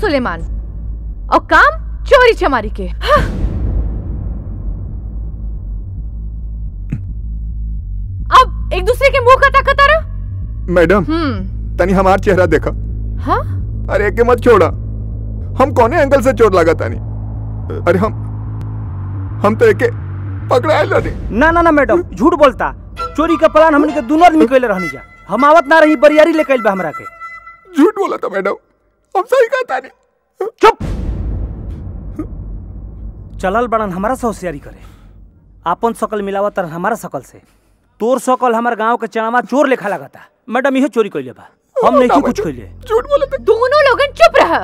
सुलेमान और काम चोरी चमारी के हाँ। अब एक दूसरे के मुँह का ताकत आ रहा मैडम हम्म तनी हमार चेहरा देखा हाँ अरे के मत छोड़ा हम कौने एंगल से चोट लगा तानी अरे हम हम तो एके पकड़ाए नहीं ना ना ना मैडम झूठ बोलता। चोरी का प्लान हमने के दोनों आदमी कैले रहनी जा। हम आवत ना रही बरियारी ले कैल बा हमरा के। झूठ बोला था मैडम। हम सही कहता नहीं। चुप। चलल बड़न हमारा से होशियारी करे। आपन शकल मिलावत तरन हमारा शकल से। तोर शकल हमार गाँव के चनावा चोर लेखा लगता। मैडम इहे चोरी कैले बा। हम नहीं कुछ कैले झूठ बोले थे दोनों लोगन चुप रहा।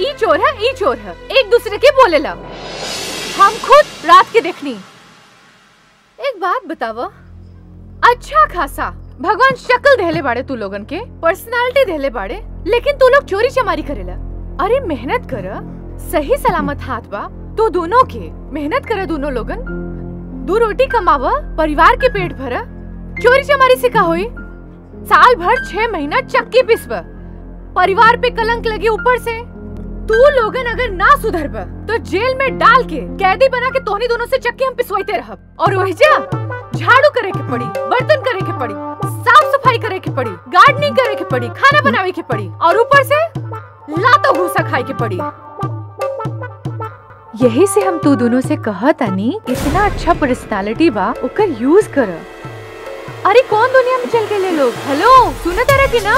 ई चोर है ई चोर है। एक दूसरे के बोले ला। हम खुद रात के देखनी। एक बात बतावा। अच्छा खासा। भगवान शक्ल देले बाड़े तू लोगन के पर्सनालिटी देले बाड़े, लेकिन तू लोग चोरी चमारी करेला। अरे मेहनत कर, सही सलामत हाथ बा, तू दोनों के, मेहनत कर दोनों लोगन। दो रोटी कमावा, परिवार के पेट भरा, चोरी चमारी से का होई। साल भर छह महीना चक्की पिसब, परिवार पे कलंक लगे ऊपर से। तू लोगन अगर ना सुधरब तो जेल में डाल के, कैदी बना के तोहनी दोनों से चक्की हम पिसवाते रहब। और वही जा, झाड़ू करे के पड़ी, बर्तन करे के पड़ी, साफ़ सफ़ाई करे के पड़ी, गार्डनिंग करे के पड़ी, खाना बनावे के पड़ी, और ऊपर से लातो भूसा खाए के पड़ी। यही से हम तू दोनों से कहत आनी, इतना अच्छा पर्सनालिटी बा, ओकर यूज़ कर। अरे, कौन दुनिया में चल गए लोग? हेलो सुना तारा की ना?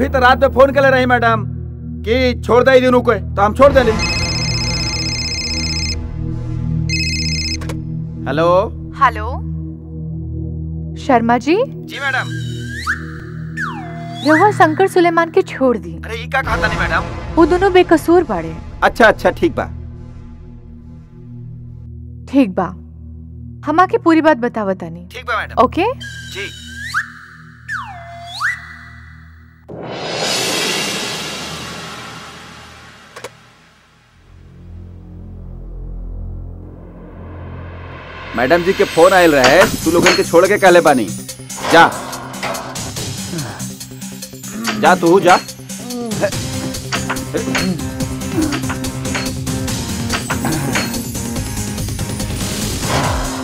ही तो रात में फ़ोन कर रही मैडम कि छोड़ दे दिनों को तो हम छोड़ देली हेलो? हेलो? शर्मा जी? जी मैडम। रहुआ शंकर सुलेमान के छोड़ दी। अरे ई का खाता नहीं मैडम? वो दोनों बेकसूर बाड़े। अच्छा अच्छा ठीक बा। ठीक बा। हम आके पूरी बात बतावा तानी ठीक बा मैडम। ओके? जी। मैडम जी के फ़ोन आयल रहे, तू लोग के छोड़ के कहले बानी। जा। जा तू, जा।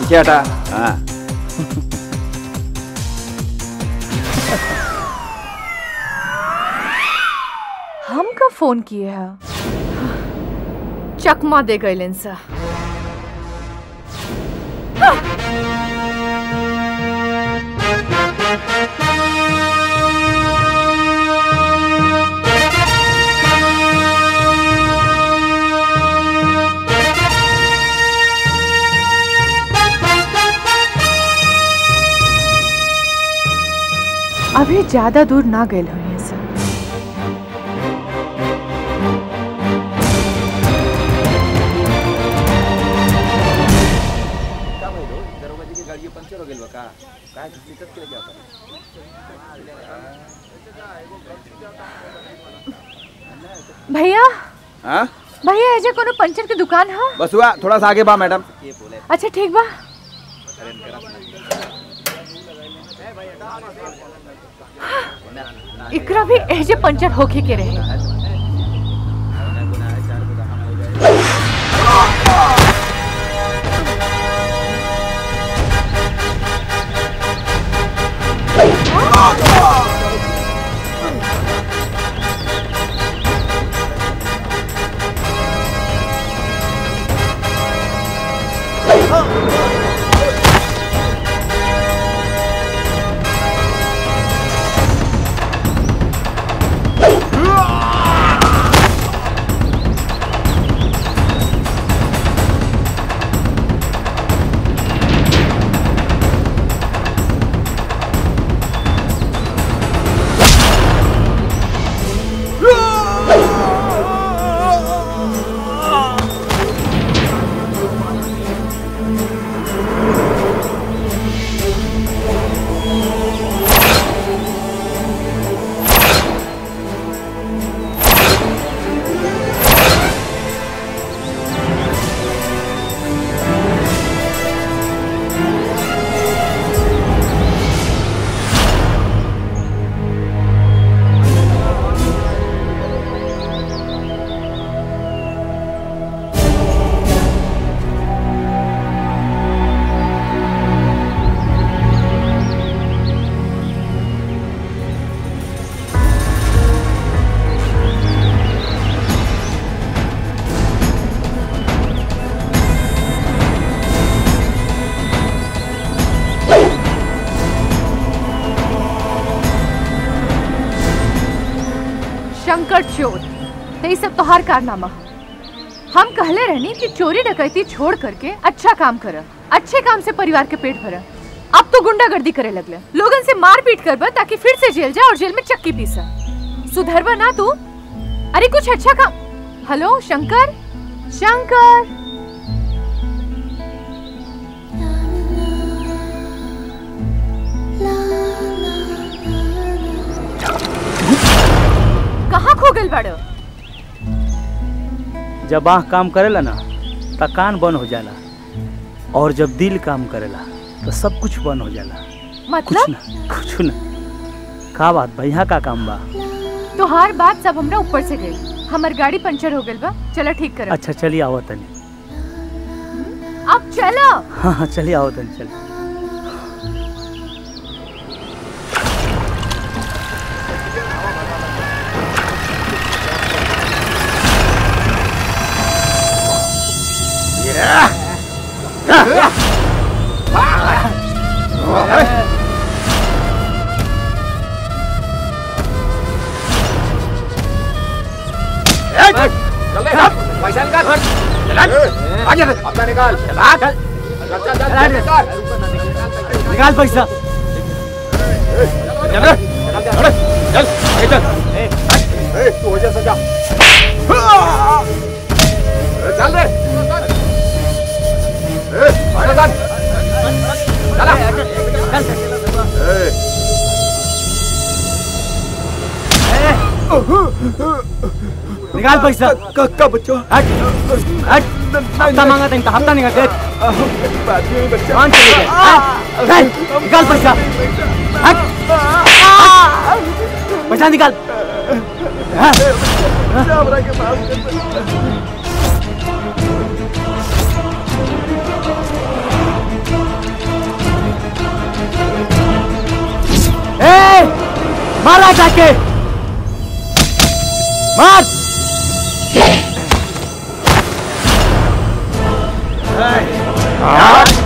पीछे हटा हाँ। हम का फ़ोन किए चकमा दे गए सा अभी ज़्यादा दूर ना गए भैया? हाँ? भैया एजे कोनो पंचर के दुकान है? बस हुआ थोड़ा सा आगे बा मैडम। अच्छा ठीक बा। इकरा भी एजे पंचर होके के रहे। Fogo! तोहार कारनामा। है हम कहले रहनी कि चोरी डकैती छोड़ करके अच्छा काम कर, अच्छे काम से परिवार के पेट भर। अब तो गुंडागर्दी करे लगले। लोगन से मार पीट कर ताकि फिर से जेल जाए और जेल में चक्की पीस। सुधरवा ना तू? अरे कुछ अच्छा काम हेलो, शंकर? शंकर? जब आँख काम करेला ना त कान बंद हो जाला। और जब दिल काम करेला तो सब कुछ बंद हो जाला। कुछ मतलब? ना कुछ ना। का बात बा यहाँ का काम बा? तोहार बात सब हमरा ऊपर से गई हमर गाड़ी पंचर हो गइल बा। चला ठीक कर। अच्छा चलिए आओ तनी। अब चलो। हाँ हाँ चलिए आओ तनी चलिए निकाल पैसा। चल। चल। चल। चल। ए। तू हो जा। सजा चल रे। ए चल। निकाल पैसा। का बच्चों। हट। हट। हफ़्ता मांगा था इनका हफ़्ता नहीं कौन चले गए निकाल पैसा हट। पैसा निकाल ए मारा जाके। मार। ए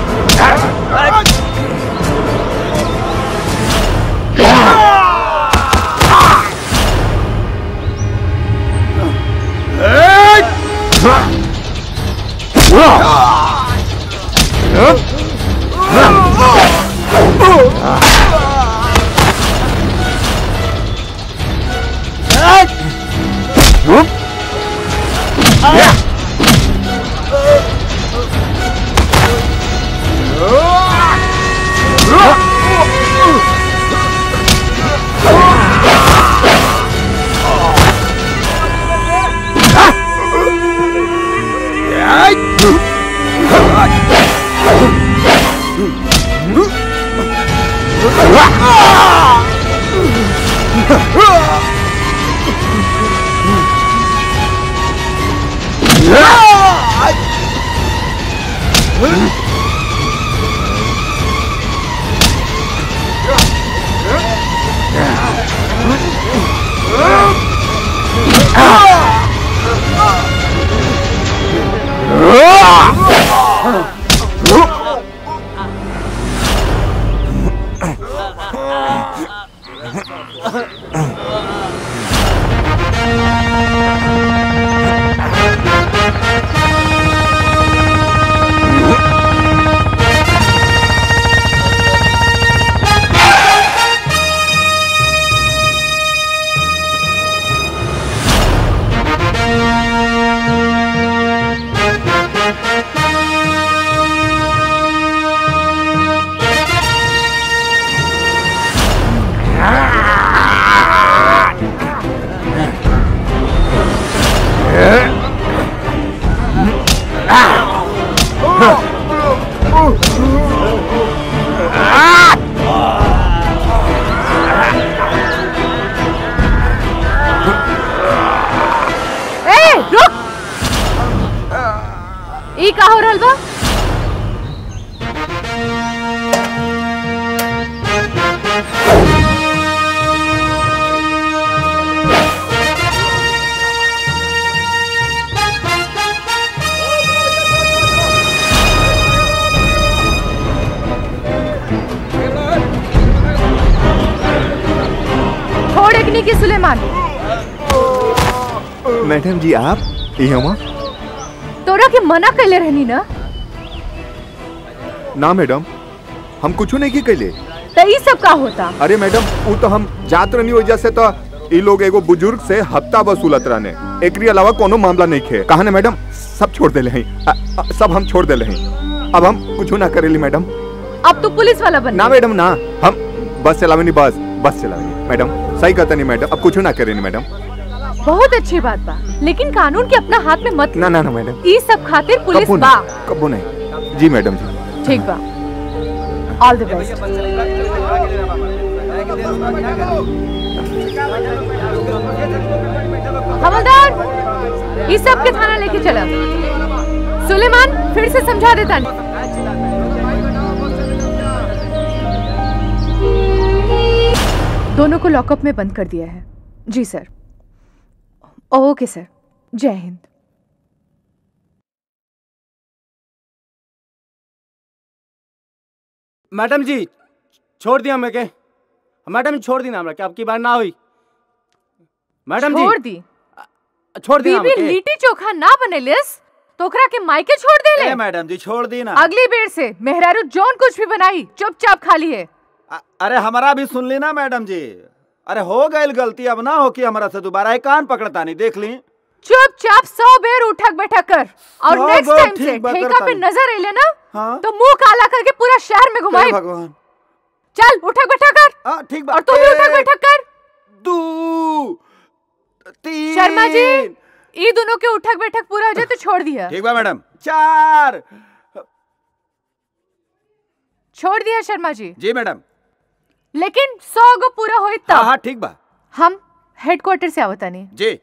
के कैले रहनी ना? ना मैडम। हम कुछ नहीं की कैले तो ई सब का होता? अरे मैडम वो तो हम जात रहनी वजह से तो ई लोग एगो बुज़ुर्ग से हफ़्ता वसूलत रहने। एकरी अलावा कोनो मामला नहीं खे। कहा ना मैडम? सब छोड़ देले हैं। सब हम छोड़ देले हैं। अब हम कुछ ना करेली मैडम। अब तो पुलिस वाला बन ना मैडम ना। हम बस चलावेनी बस। बस चलावेनी। मैडम सही कहता नहीं मैडम। अब कुछ ना करेनी मैडम। बहुत अच्छी बात बा। लेकिन कानून के अपना हाथ में मत ना ना ना मैडम। ई सब खातिर पुलिस कबो बा। नहीं कबो नहीं। जी मैडम जी। ठीक बा। ऑल द बेस्ट हवलदार इस सब के थाना लेके चला सुलेमान फिर से समझा देता दोनों को लॉकअप में बंद कर दिया है। जी सर। ओके सर जय हिंद मैडम जी छोड़ दिया मैं के मैडम जी छोड़ दी ना हमरा के आपकी बार ना हुई। मैडम जी। छोड़ दी? छोड़ दी बीबी। लिट्टी चोखा ना बनेलिस तो ओकरा के मायके छोड़ दे ले मैडम जी छोड़ दी ना अगली बेर से मेहरारू जोन कुछ भी बनाई चुपचाप खा ली है अरे हमारा भी सुन ली ना मैडम जी। अरे हो गई गलती अब ना हो कि हमारा से दोबारा एक कान पकड़ता नहीं देख ली। चुपचाप सौ बेर उठक बैठक कर। और नेक्स्ट टाइम से ठेका पे नज़र अइले ना हाँ। तो मुँह काला करके पूरा शहर में घुमाई भगवान। चल उठक बैठक कर। हाँ ठीक और तू भी उठक बैठक कर। दू तीन। शर्मा जी ई दोनों के उठक बैठक पूरा हो जाए तो छोड़ दिया। ठीक बा मैडम। चार। छोड़ दिया शर्मा जी। जी मैडम। लेकिन सौ गो पूरा होई हाँ तब। हाँ ठीक बा। हम हेडक्वार्टर से आवतानी। जी।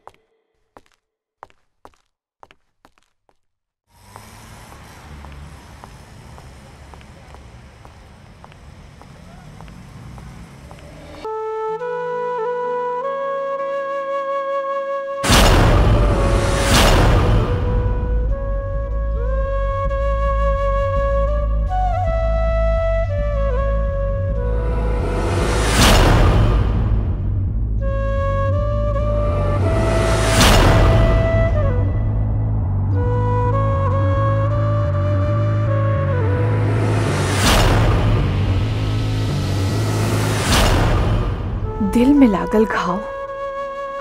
में लागल घाव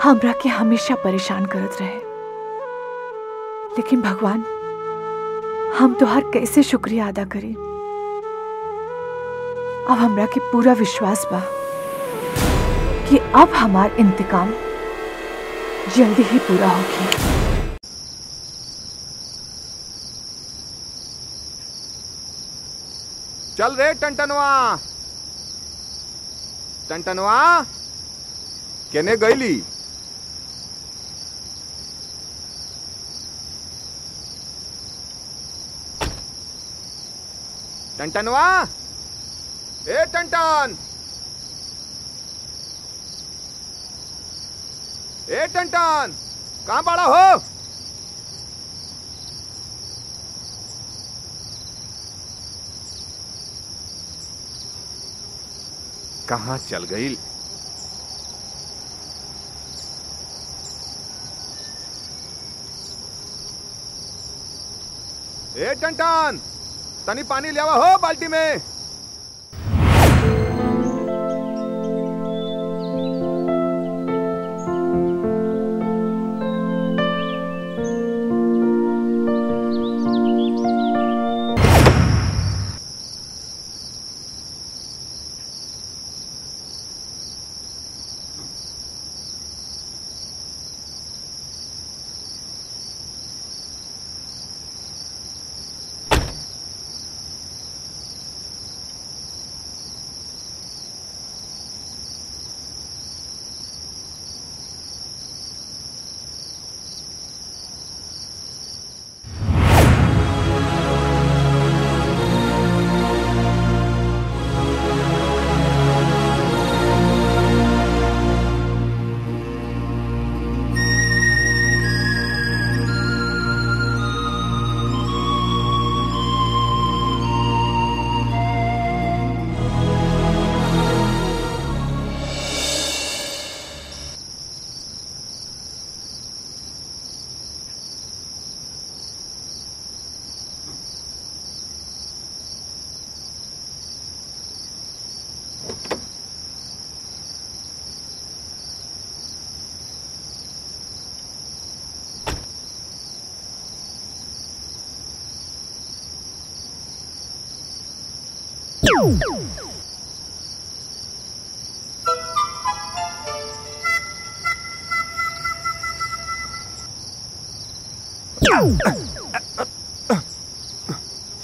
हमरा के हमेशा परेशान करत रहे। लेकिन भगवान, हम तोहार कैसे शुक्रिया अदा करी? अब हमरा के पूरा विश्वास बा कि अब हमार इंतकाम जल्दी ही पूरा होगी चल रे टंटनवा टंटनवा केने गईली टंटनवा? ए टंटन! ए टंटन! कहाँ बड़ा हो? कहाँ चल गई? ए टंटन तनी पानी ले हो बाल्टी में।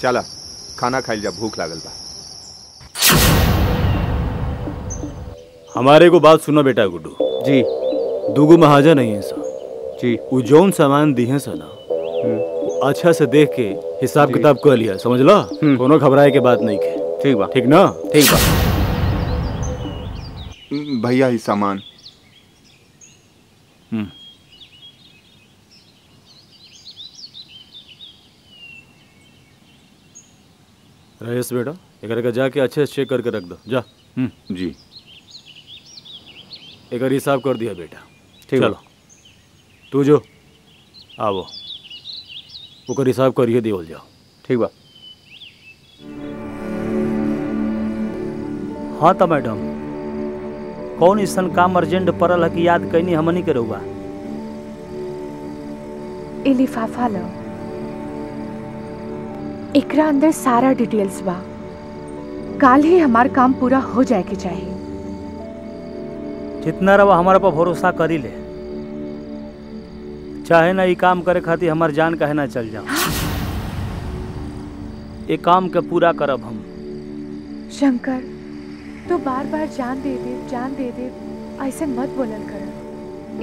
चला खाना खाइल जा भूख लागल बा। हमारे को बात सुनो बेटा गुड्डू। जी। दूगो महाजन नहीं है सा जी। वो जौन सामान दी है सा ना अच्छा से देख के हिसाब किताब कर लिया समझ लो? हम्म। कोनो घबराए के बात नहीं के ठीक बा। ठीक ना? ठीक बा। भैया ही सामान। हम्म। रहीस बेटा एक का जाके अच्छे से चेक करके रख दो। जा। हम्म। जी। एक हिसाब कर दिया बेटा। ठीक। चलो। तू जो। आवो ओकर हिसाब करिए देवल जाओ। ठीक बा। हाँ तो मैडम। कौन ऐसा काम अर्जेंट पड़ल है कि याद कैनी हमनी के रहुआ ए लिफाफा लो। एकरा अंदर सारा डिटेल्स बा। काल ही हमार काम पूरा हो जाए के चाहिए जितना रवा हमारा पर भरोसा करी ले। चाहे ना ये काम करे खातिर हमार जान काहे ना चल जाओ। ये काम के पूरा करब हम। शंकर तू बार बार जान दे दे जान दे दे ऐसे मत बोलल कर।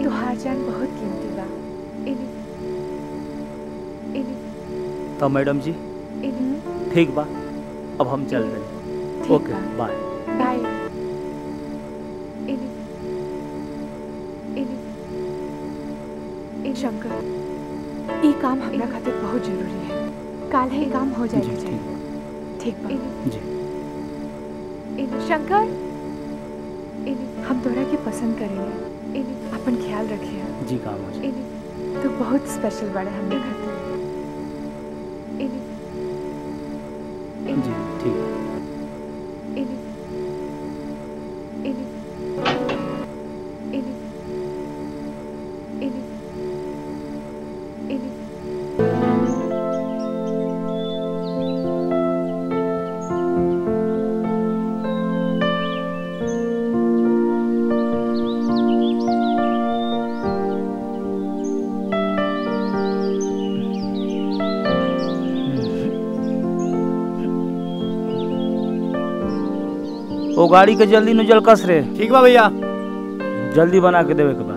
तुहार जान बहुत कीमती बा। तो मैडम जी ठीक बा। अब हम चल रहे ओके बाय। बाय। शंकर ई काम हमरा खातिर बहुत ज़रूरी है। काल ही काम हो जाएगा ठीक चाहिए ठीक। बा। जी। शंकर हम तोरा के पसंद करेंगे। अपन ख्याल रखिए जी काम हो जाए। तो बहुत स्पेशल बड़े हमने घर तो जी ठीक है। गाड़ी के जल्दी न जल कस रे। ठीक बा भैया। जल्दी बना के देवे के बा।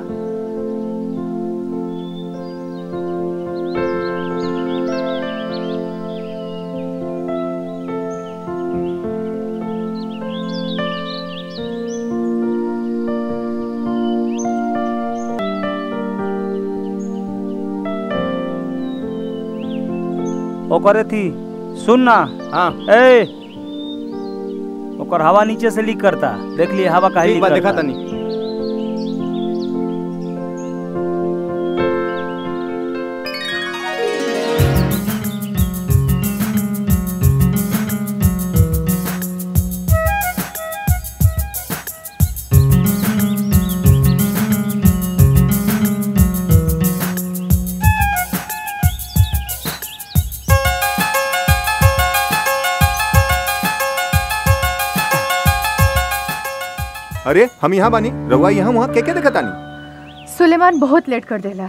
ओकरे थी सुन ना। हाँ। ए ओकर हवा नीचे से लीक करता। देख लिए हवा का लीक देखा करता। देखा अरे हम यहाँ बानी। रहुआ यहाँ वहाँ के के देखा तानी? सुलेमान बहुत लेट कर देला।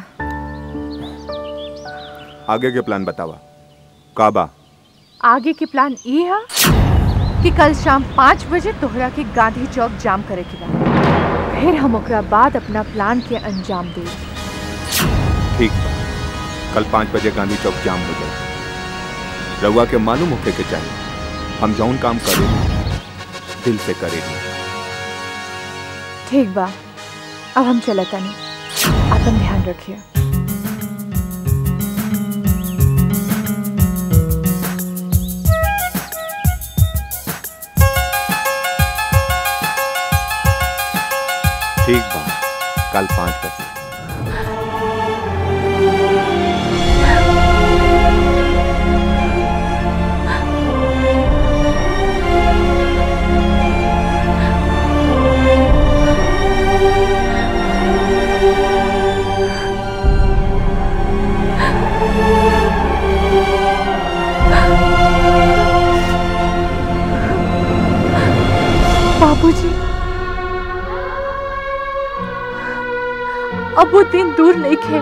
आगे के प्लान बतावा। काबा? आगे के प्लान ये है कि कल शाम पाँच बजे तोहरा के गांधी चौक जाम करे के बा फिर हम ओकरा बाद अपना प्लान के अंजाम दे ठीक। कल पाँच बजे गांधी चौक जाम हो जाए। रहुआ के मालूम होके के चाहिए हम जौन काम करेंगे दिल से करेंगे। ठीक बा। अब हम चलता नहीं अपन ध्यान रखिए ठीक बा। कल पाँच बजे। बाबूजी। अब वो दिन दूर नहीं खे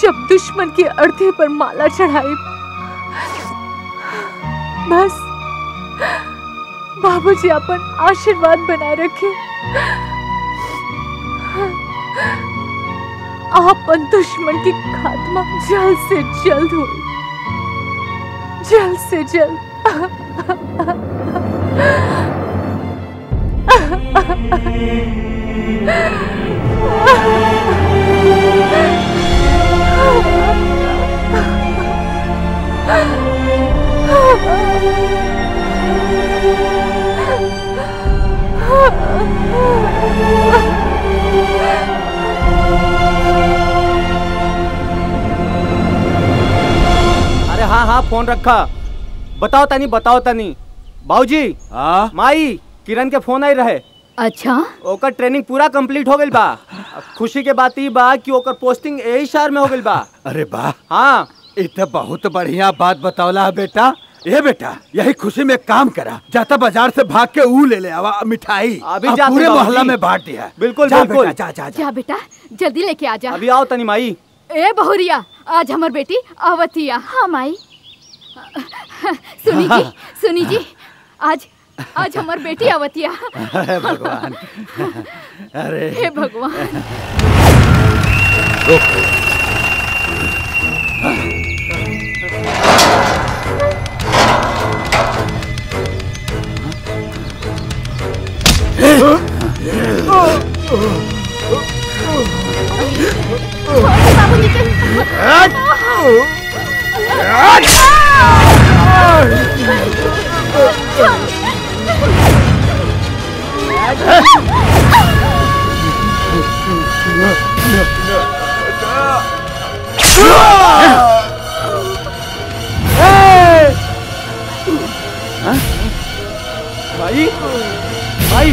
जब दुश्मन की अर्थी पर माला चढ़ाई। बस, बाबूजी अपन आशीर्वाद बनाए रखे। आपन दुश्मन की खात्मा जल्द से जल्द हो जल्द से जल्द। अरे हाँ हाँ फ़ोन रखा। बताओ तनी बताओ तनी। बाबूजी हाँ? माई किरण के फ़ोन आई रहे। अच्छा? ओकर ट्रेनिंग पूरा कंप्लीट हो गइल बा। खुशी के बात ई बा कि ओकर पोस्टिंग यही शहर में हो गइल बा। अरे वाह हाँ। ये तो बहुत बढ़िया बात बतौला है बेटा। ये बेटा यही खुशी में काम करा। जाता बाज़ार से भाग के ऊ ले ले आवा मिठाई। अभी अब जाते पूरे मोहल्ला में बांट दिया। बिल्कुल, जा बिल्कुल। बेटा, जा जा जा। जा बेटा जल्दी लेके आ जा। अभी आओ तनी माई। ए बहुरिया आज हमर बेटी अवतिया। हाँ माई। सुनी जी सुनी जी आज आज हमार बेटी अवतिया अरे भगवान। अरे। हे भगवान। बाबूजी के भाई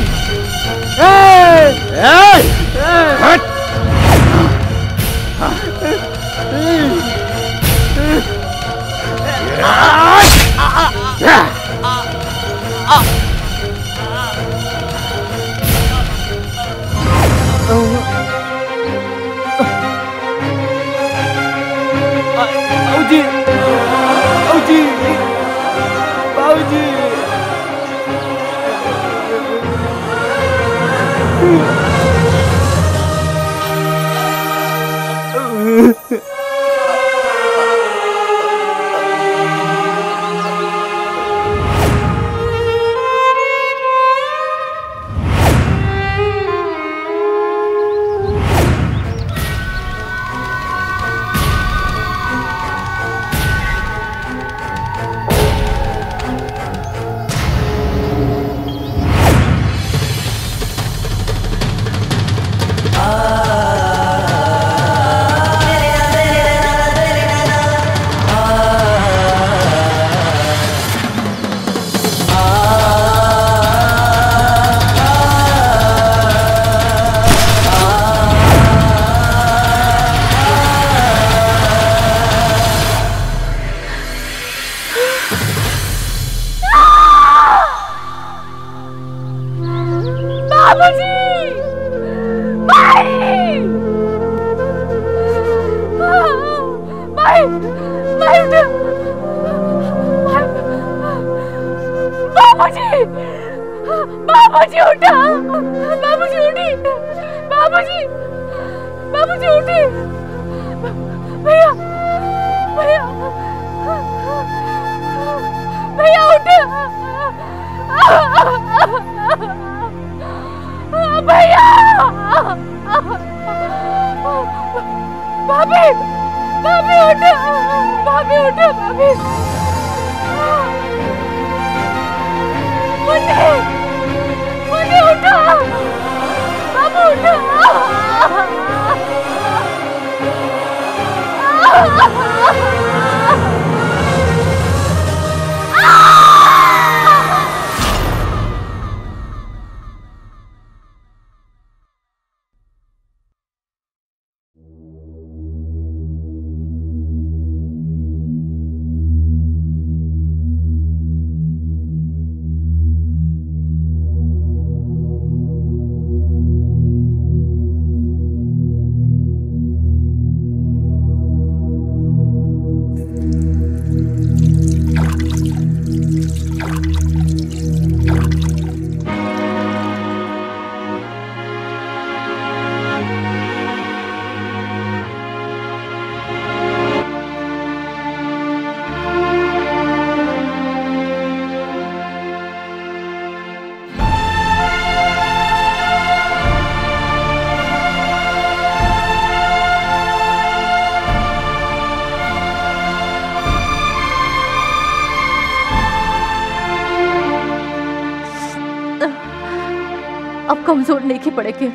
कमज़ोर नहीं के पड़े के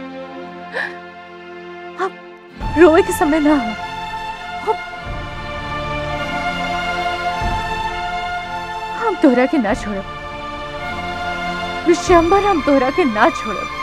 आप रोए के समय ना हो। हम तोहरा के ना छोड़ो। विश्वम्बर हम तोहरा के ना छोड़ब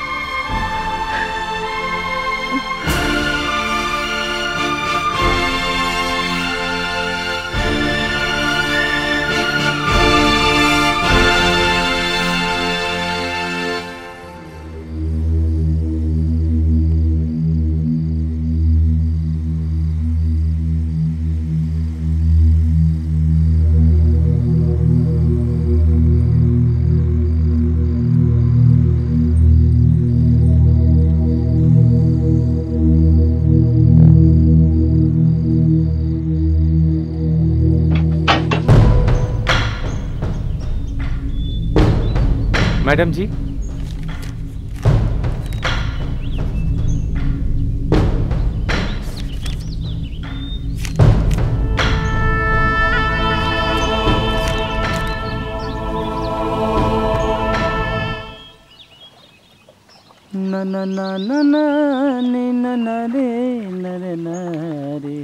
मैडम जी। न रे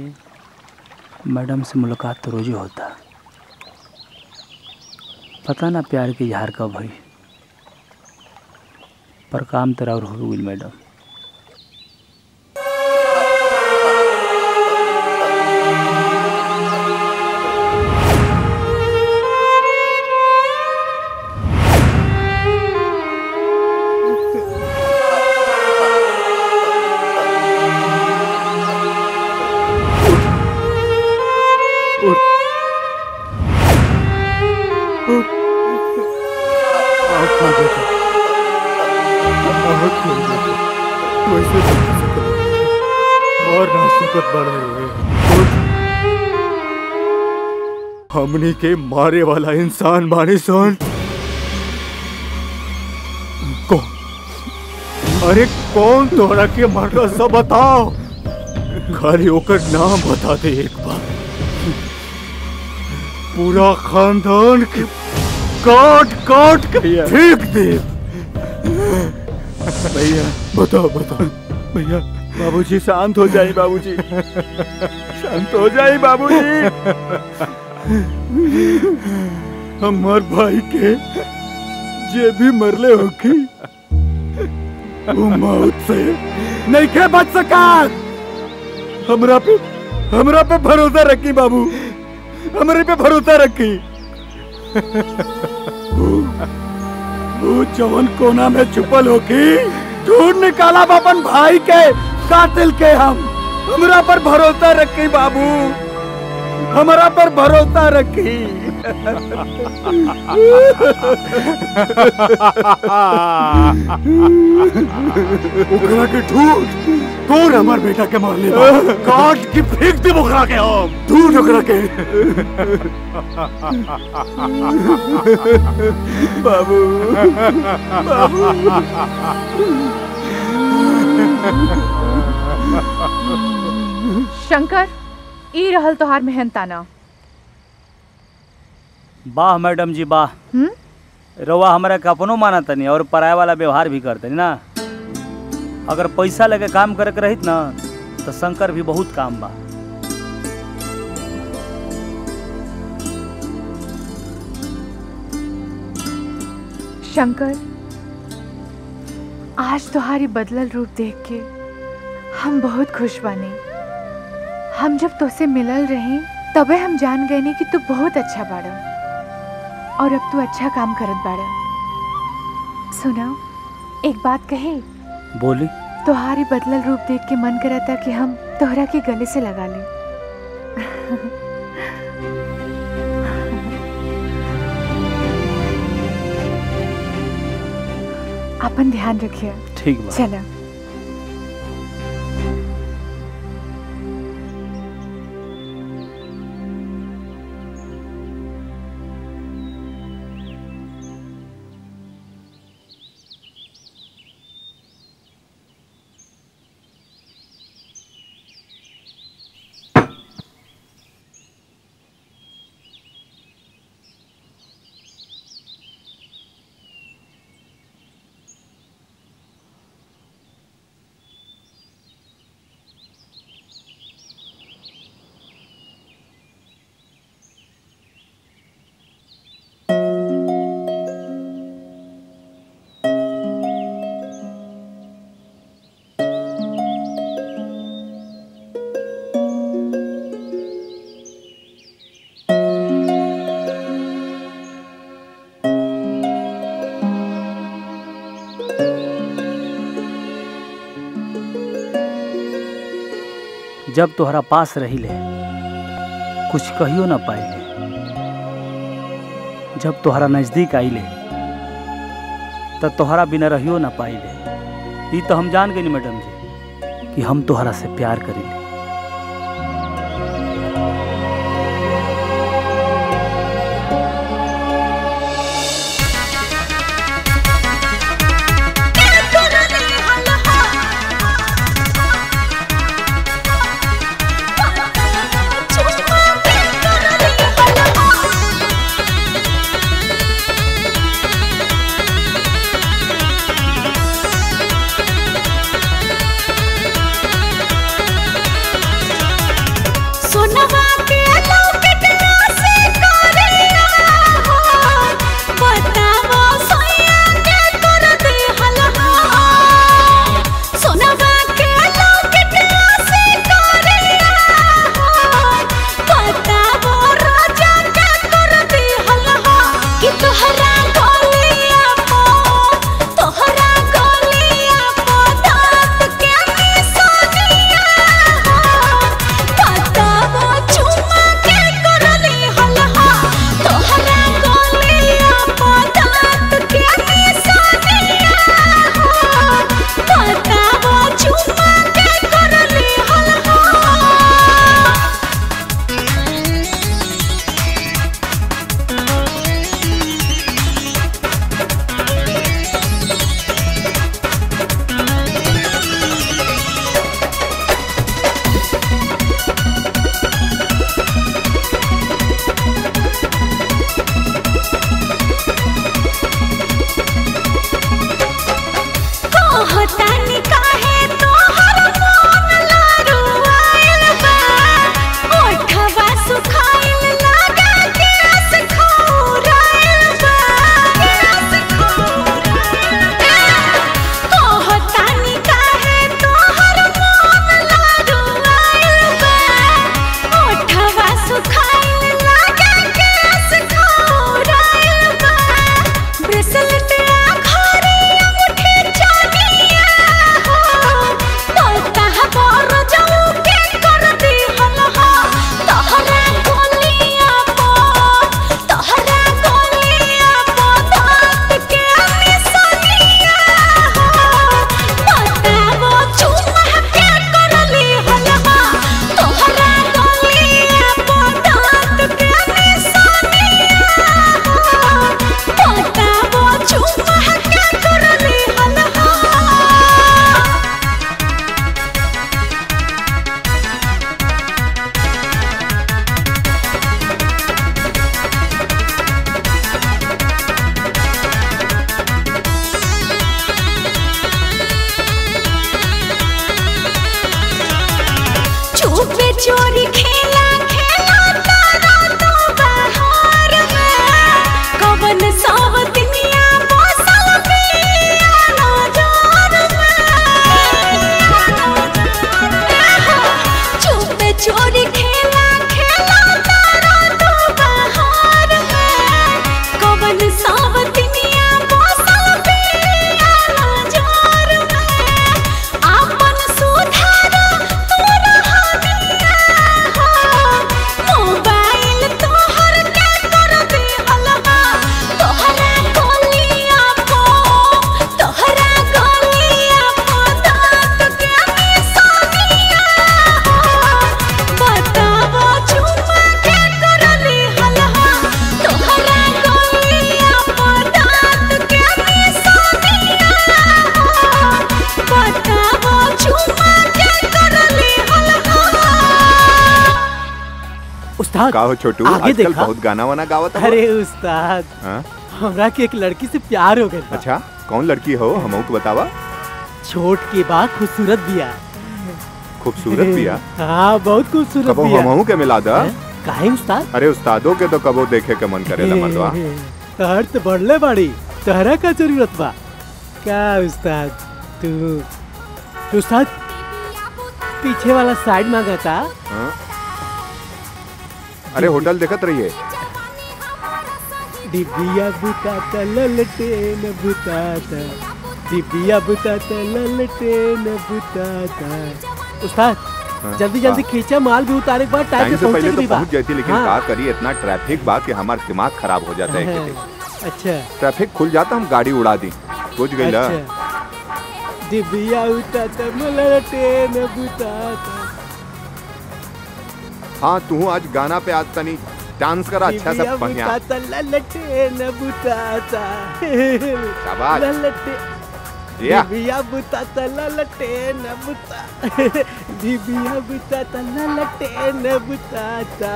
मैडम से मुलाकात तो रोज होता। पता ना प्यार की इजहार कब हुई। पर काम तेरा और हो गई मैडम। हमनी के मारे वाला इंसान बानी सन। अरे कौन तोरा के मारला सब बताओ? खाली ओकर नाम बता दे एक बार। पूरा खानदान के काट काट के फेंक दे। भैया। बताओ बताओ। भैया बाबूजी शांत हो जाए बाबूजी। शांत हो जाए बाबूजी। हमार भाई के जे भी मरले होखी वो मौत से नहीं के बच सका। हमरा पे हमरा पे भरोसा रखी बाबू। हमरे पे भरोसा रखी। वो- वो जवन कोना में छुपल होखी ढूंढ निकाला अपन भाई के, कातिल के हम। हमरा पर भरोसा रखी बाबू। हमरा पर भरोसा रखी। ओकरा के ढूंढ। कौन हमार बेटा के मारले बा काट के फेंक दे ओकरा के हम। ढूंढ ओकरा के। बाबू। शंकर ई रहल तोहार मेहनताना वाह मैडम जी वाह रउआ हमरा के अपनो माना तनी और पराया वाला व्यवहार भी करतनी ना। अगर पैसा लेके काम करे के रहित ना तो शंकर भी बहुत काम बा। शंकर आज तुम्हारी बदलल रूप देख के हम बहुत खुश बानी। हम जब तुझसे मिलल रही तबे हम जान गए नी कि तू बहुत अच्छा बाड़ा। और अब तू अच्छा काम करत बाड़ा। सुना एक बात कहे? बोली। तुम्हारी बदलल रूप देख के मन करा था कि हम तोहरा के गले से लगा ले। अपन ध्यान रखिए। ठीक जब तोहरा पास रही ले कुछ कहियो ना पाइले। जब तोहरा नज़दीक आई ले तब तोहरा बिना रहियो ना पाई ले तो हम जान नहीं मैडम जी, कि हम तोहरा से प्यार करें का हो छोटू आजकल बहुत गाना वाना गावत है अरे उस्ताद हाँ? हमरा के एक लड़की से प्यार हो गया अच्छा कौन लड़की हो हमऊ को बतावा? छोट के बाद खूबसूरत बिया। खूबसूरत बिया? हाँ बहुत खूबसूरत कबो हमऊ के मिला दा? काहे उस्ताद? अरे उस्तादों के तो कबो देखे के मन करेला मरदवा तहर तो बढ़ले बड़ी तहरा का ज़रूरत बा। का उस्ताद तू तू साथ पीछे वाला साइड मांगा था। अरे होटल देखत रहिए। दिव्या बुताता ललटेन बुताता दिव्या बुताता ललटेन बुताता उस्ताद हाँ, जल्दी जल्दी खींचे माल भी उतारे के बाद टाइम से पहले तो पहुँच जाती लेकिन हाँ। का करिए इतना ट्रैफ़िक बात कि हमारा दिमाग खराब हो जाता है हाँ, अच्छा। ट्रैफ़िक खुल जाता हम गाड़ी उड़ा दी। बुझ गई ना? अच्छा। दिव्या उताता ललटेन बुताता हाँ तू आज गाना पे आज तनी डांस करा अच्छा दिबिया से बढ़िया। बुताता शाबाश। ललटे बुता बुताता बुताता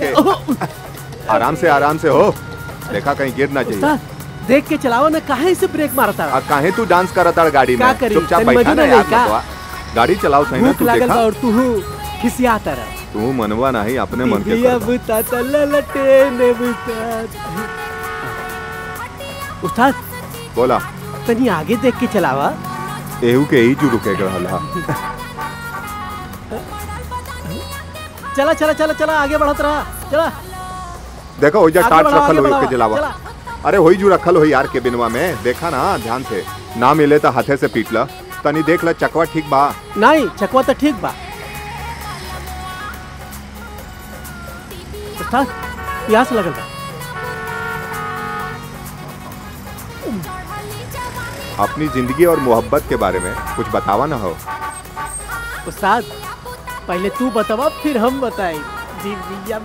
के। आराम से आराम से हो। देखा कहीं गिर ना चाहिए देख के चलाओ ना काहे से ब्रेक मारता आ, काहे तू डांस करत ताड़ गाड़ी में? चुपचाप बैठा ना यार गाड़ी चलाओ सही ना तू देखा। और तू खिसियाता रह तू मनवा नहीं अपने मन के उस्ताद बोला। तनी आगे देख के चलावा। एहू के ही जू रुके रहल हा चला चला चला चला आगे बढ़त रहा। चला। देखो हो जा टार्च रखल होई बढ़ाओ, के जलावा। अरे होई जू रखल हो यार के बिनवा में। देखा ना ध्यान से। ना मिले तो हाथे से पीट ला तनी देख ला चकवा ठीक बा। नहीं चकवा तो ठीक बा। उस्ताद प्यास लगल बा अपनी ज़िंदगी और मोहब्बत के बारे में कुछ बतावा ना हो। उस्ताद पहले तू बतावा फिर हम बताएँ दिव्या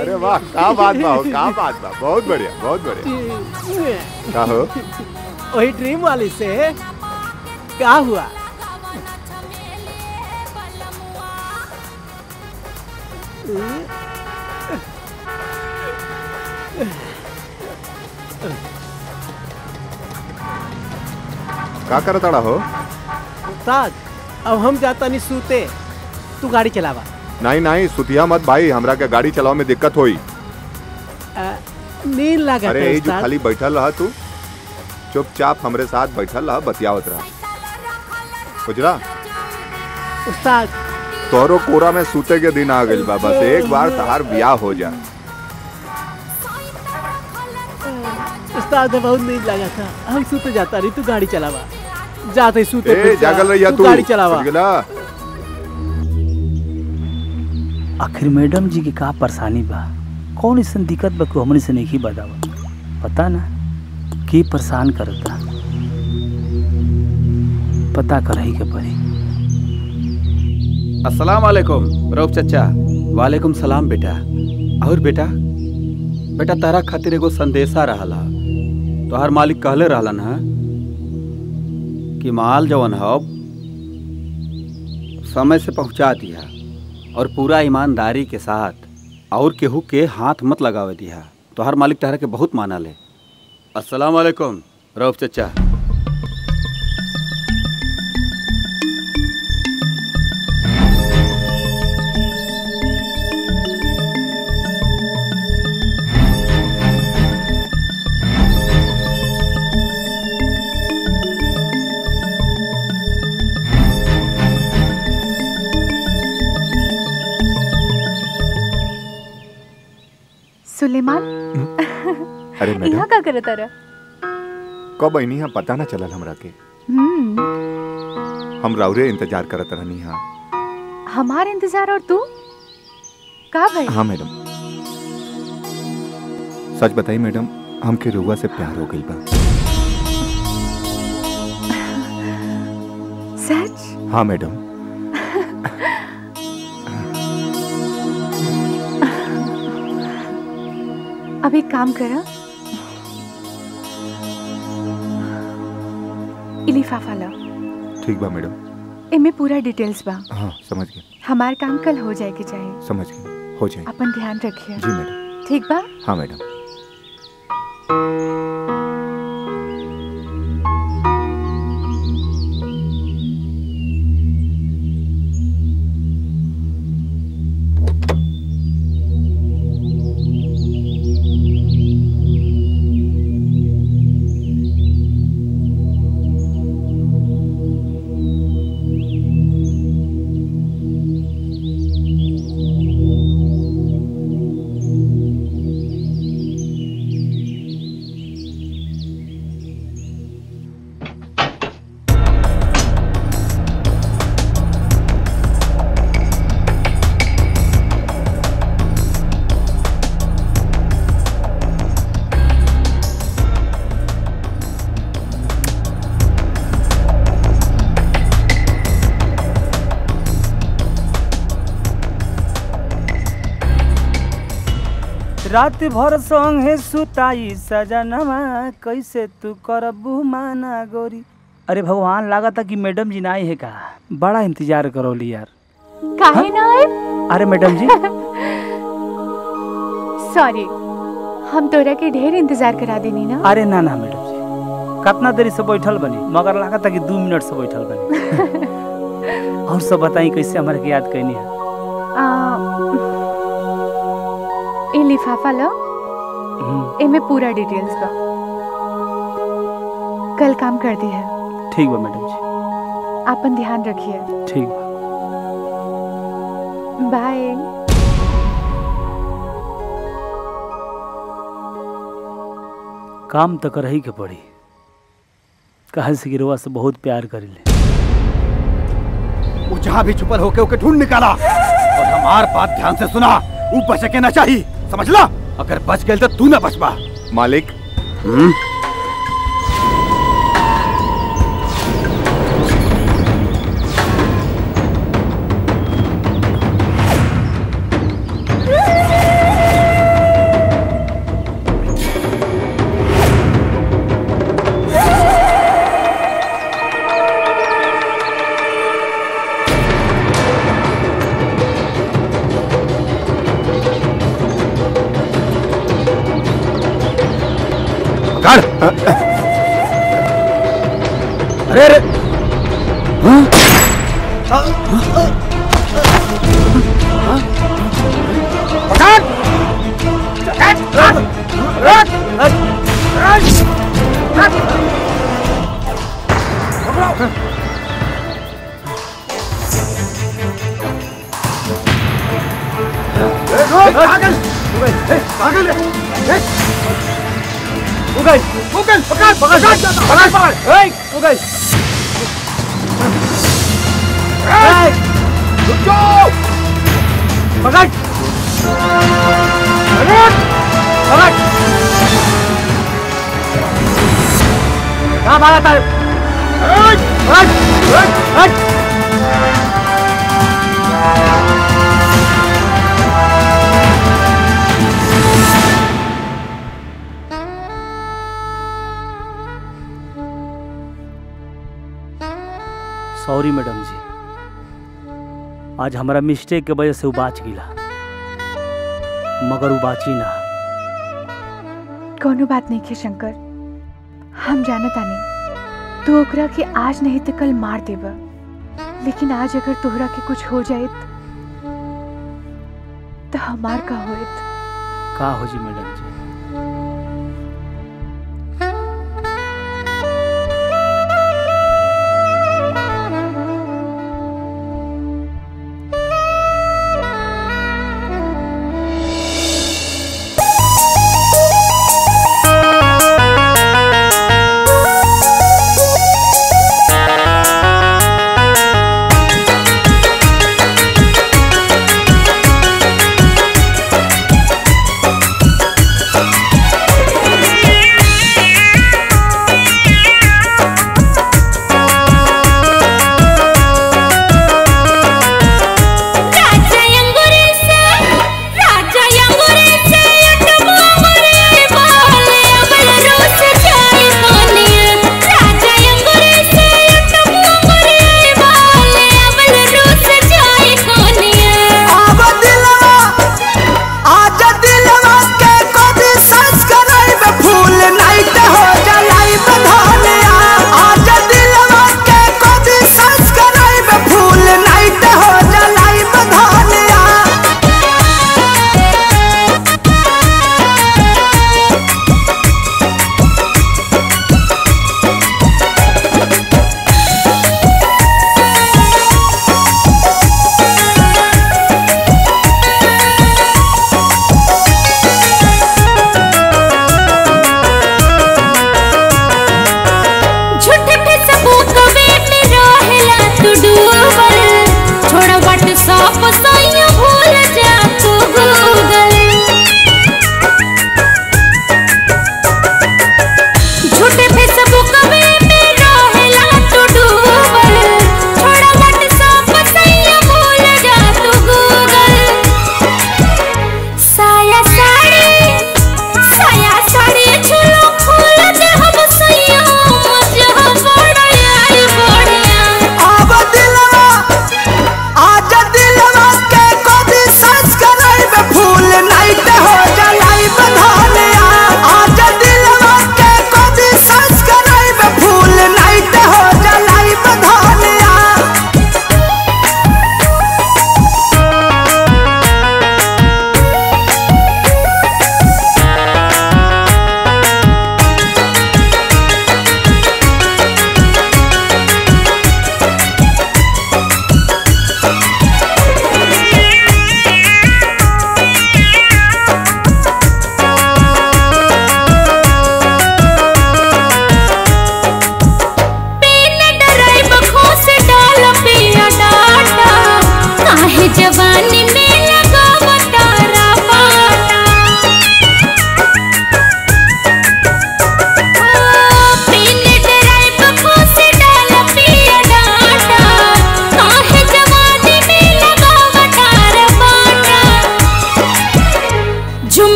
अरे वाह का बात बा हो का बात बा बहुत बढ़िया बहुत बढ़िया। का हो? वही ड्रीम वाली से क्या हुआ? का करत ताड़ा हो? उस्ताद अब हम जाता नहीं सूते। तू गाड़ी चलावा। नहीं नहीं सुतिया मत भाई हमरा के गाड़ी चलाओ में दिक्कत होई। नींद लगा अरे जो खाली बैठल रहा तू चुपचाप हमरे साथ बैठल रहा बतियावत रहा। गुजरा उस्ताद तोहरो कोरा में सूते के दिन आ गइल बा बस एक बार तहार ब्याह हो जा। उस्ताद बहुत नींद लगा था। हम सूते जाता नहीं तू गाड़ी चलावा। जाते सूते ए जागल रहिया तू गाड़ी चलावा। आखिर मैडम जी के का परेशानी बा? कौन ऐसा दिक्कत बा कि हमने से नहीं बतावा पता ना के परेशान करता? पता करही के पड़ी। अस्सलाम वालेकुम रऊफ चचा। वालेकुम सलाम, बेटा। और बेटा? बेटा, तारा खातिर एगो संदेशा रहला। तोहर मालिक कहले रहलन, है? कि माल जवन है, समय से पहुँचा दिया और पूरा ईमानदारी के साथ और केहू के हाथ मत लगावे दिया तोहर मालिक तहरा के बहुत माना ले अस्सलाम वालेकुम रऊफ चचा। सुलेमान? अरे मैडम। यहाँ का करत रहा कब अइनी हा पता ना चलल हमरा के। हम्म। हम राउरे इंतज़ार करत रहनी हा। हमार इंतज़ार और तू? का भाई हाँ मैडम। सच बताई मैडम हमके रुआ से प्यार हो गई बा। सच? हाँ मैडम। अब एक काम करा ई लिफाफा ला ठीक बा मैडम। इनमें पूरा डिटेल्स बा। हाँ समझ गए हमार काम कल हो जाए के चाहे। समझ गए हो जाए। अपन ध्यान रखिए। जी मैडम। ठीक बा? हाँ मैडम। रात भर संगे सुताई सजनवा कैसे तू करबू माना गोरी? अरे भगवान लगा था कि मैडम जी ना है का? बड़ा इंतज़ार करोली यार। काहे ना आए अरे मैडम जी। सॉरी हम तोरा के ढेर इंतज़ार करा देनी ना? अरे ना ना मैडम जी। कितना देरी से बैठल बनी मगर लगा था कि दो मिनट से बैठल बनी। और सब बताई कैसे हमारे के याद कैनी है? लिफाफा लो। एमे पूरा डिटेल्स बा कल काम कर दी है। ठीक बा मैडम जी। आपन ध्यान रखिए। ठीक बा बाय काम तो करही के पड़ी। कहे से गिरवा से बहुत प्यार करी वो जहाँ भी छुपल होके ओके ढूंढ निकाला। और हमार बात ध्यान से सुना। ऊपर बच के ना चाहिए समझ ला अगर बच गए तो तू ना बचबा मालिक। कर अरे अरे पागल पागल उगल उगल पकड़ पकड़ पकड़ पकड़ ए उगल ए रुक जाओ पकड़ पकड़ पकड़ कहाँ भागा था हट हट हट सॉरी मैडम जी। आज हमारा मिस्टेक के वजह से वो बाच गिला मगर वो बाची ना। कोनो बात नहीं के शंकर। हम जानत आनी तू तो ओकरा के आज नहीं तो कल मार देबा। लेकिन आज अगर तोहरा के कुछ हो जाए तो हमार का होत का हो जी मैडम जी?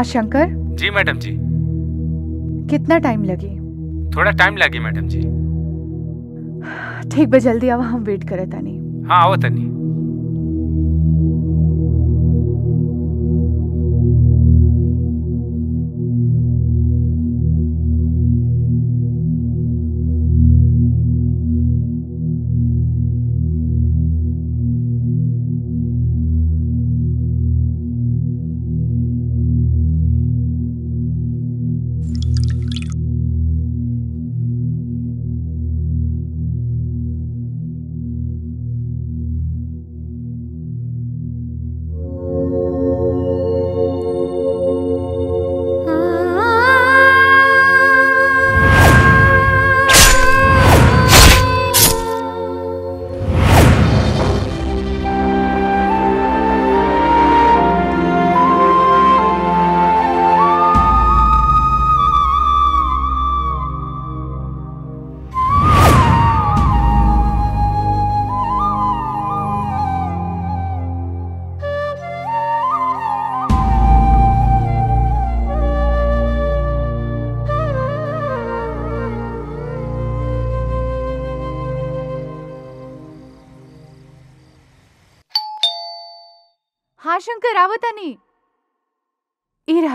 हाँ शंकर। जी मैडम जी। कितना टाइम लगे? थोड़ा टाइम लगे मैडम जी। ठीक बा जल्दी आवा हम वेट करत तानी। हाँ आओ तनी।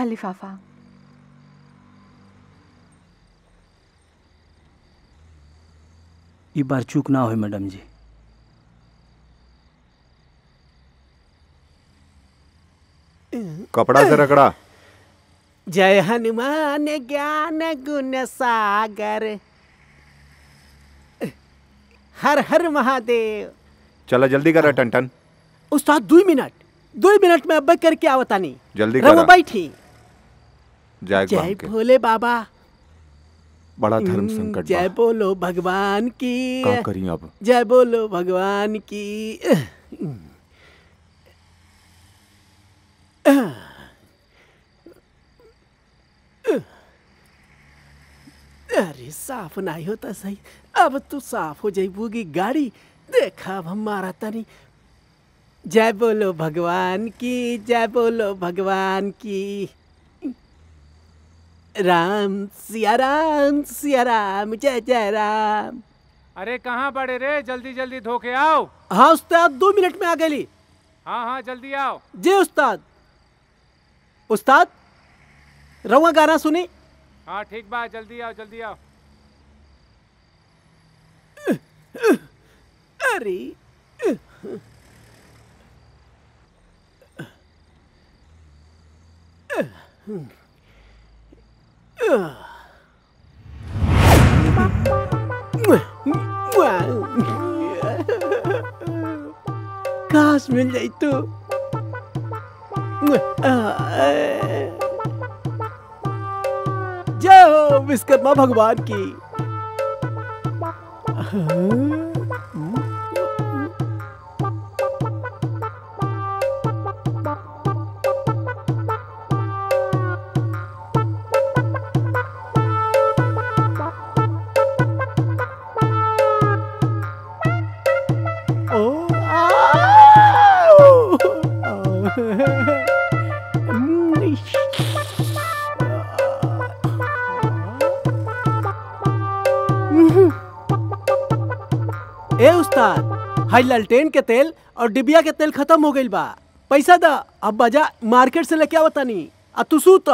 लिफाफा ई बार चूक ना होई मैडम जी। कपड़ा से रगड़ा जय हनुमान ज्ञान गुण सागर। हर हर महादेव। चला जल्दी करा टन उस्ताद दो मिनट। दो मिनट में अब करके आवता नहीं जल्दी करा। बैठी। जय जय भोले बाबा। बड़ा धर्म संकट जय बोलो भगवान की। करी अब? जय बोलो भगवान की। अरे साफ़ नहीं होता सही। अब तू साफ़ हो जाइबूगी गाड़ी। देखा अब हमारा मारा तनी। जय बोलो भगवान की जय बोलो भगवान की। राम सिया राम सिया राम जय जय राम। अरे कहाँ बड़े रे? जल्दी जल्दी धोके आओ। हाँ उस्ताद दो मिनट में आ गई। हाँ हाँ जल्दी आओ। जी उस्ताद। उस्ताद रवा गाना सुनी। हाँ ठीक बा जल्दी आओ जल्दी आओ। अरे। काश मिल जाई तो जय हो विश्वकर्मा भगवान की हाई लालटेन के तेल और डिबिया के तेल खत्म हो गई बा। पैसा दा, अब बजा मार्केट से लेके आवतानी आ तू सूत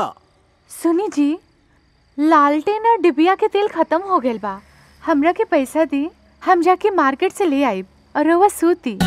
सुनी जी, लालटेन और डिबिया के तेल खत्म हो गई बा। हमरा के पैसा दी, हम जाके मार्केट से ले आई और वह सूती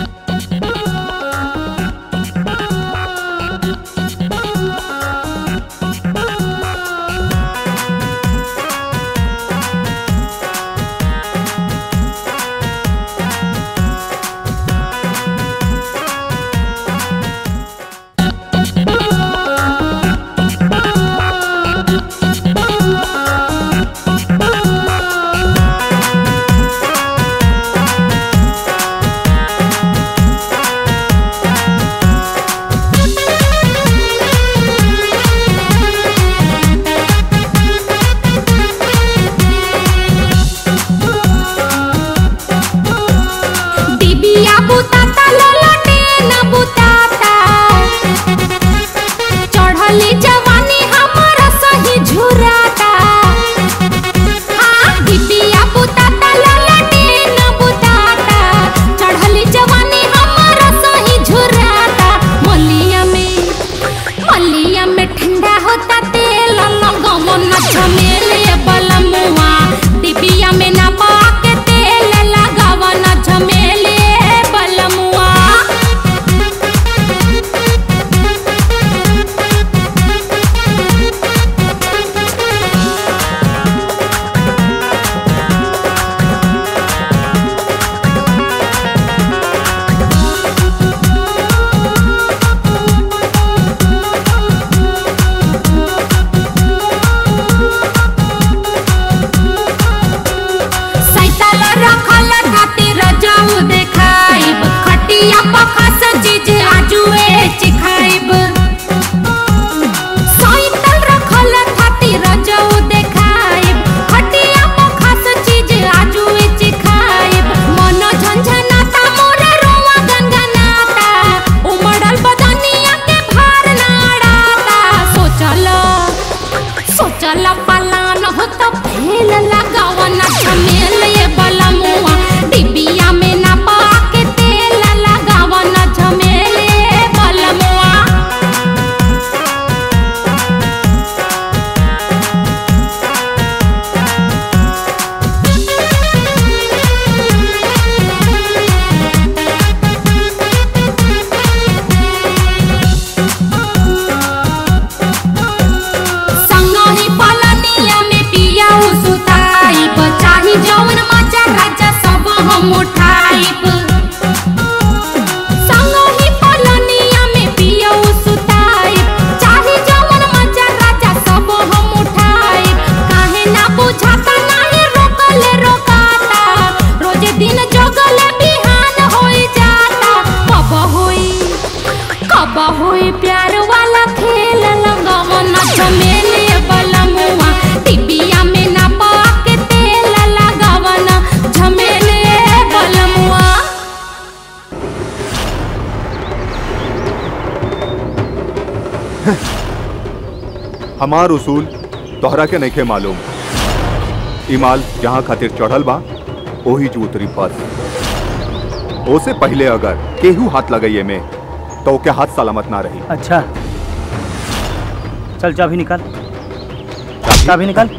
हमार उसूल तोहरा के नहीं मालूम। इमाल जहाँ खातिर चढ़ल बा वही जो उतरी बस ओसे पहले अगर केहू हाथ लगाइए में तो ओके हाथ सलामत ना रही। अच्छा। चल चाबी निकाल। चाबी निकाल।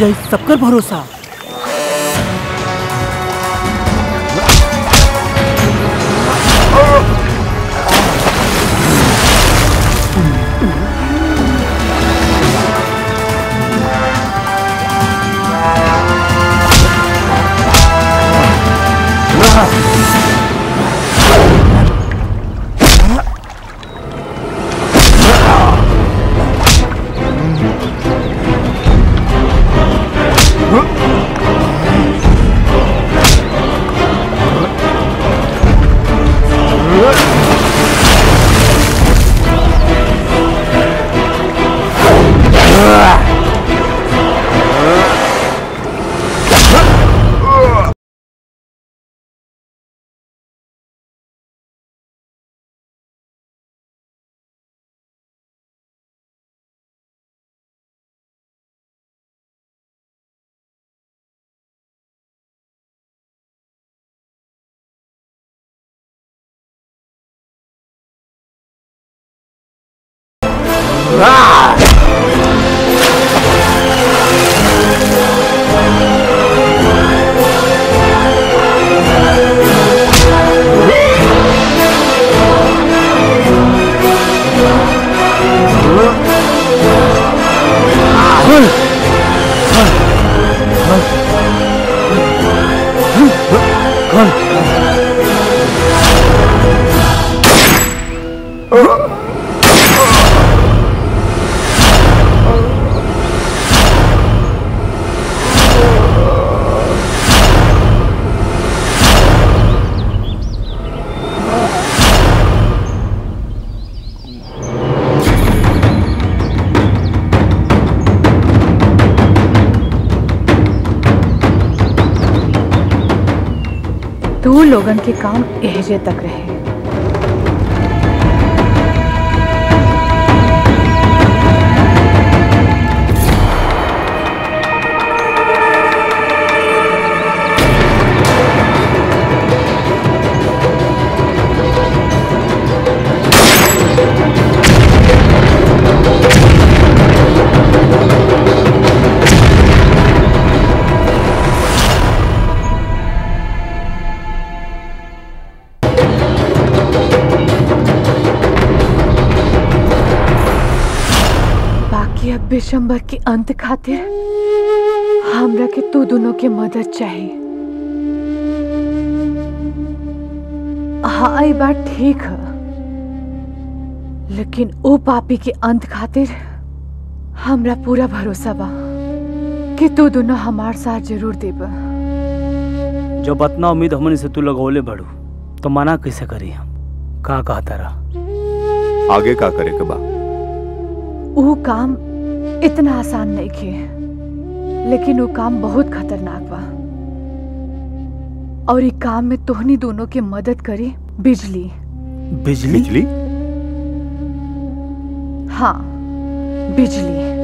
टूट जाई सबकर भरोसा। तू लोगन के काम एहजे तक रहे। दिसंबर के अंत खातिर हमरा के तू दोनों के मदद चाहिए हाँ ये बात ठीक है। लेकिन ओ पापी के अंत खातिर हमरा पूरा भरोसा बा कि तू दोनों हमार साथ ज़रूर देब। जब इतना उम्मीद हमने से तू लगौले बढ़ू तो मना कैसे करी हम? का कहता रहा? आगे का करे के बा? वो काम इतना आसान नहीं खे लेकिन वो काम बहुत खतरनाक बा और ये काम में तोहनी दोनों की मदद करी बिजली। बिजली? बिजली? हाँ बिजली।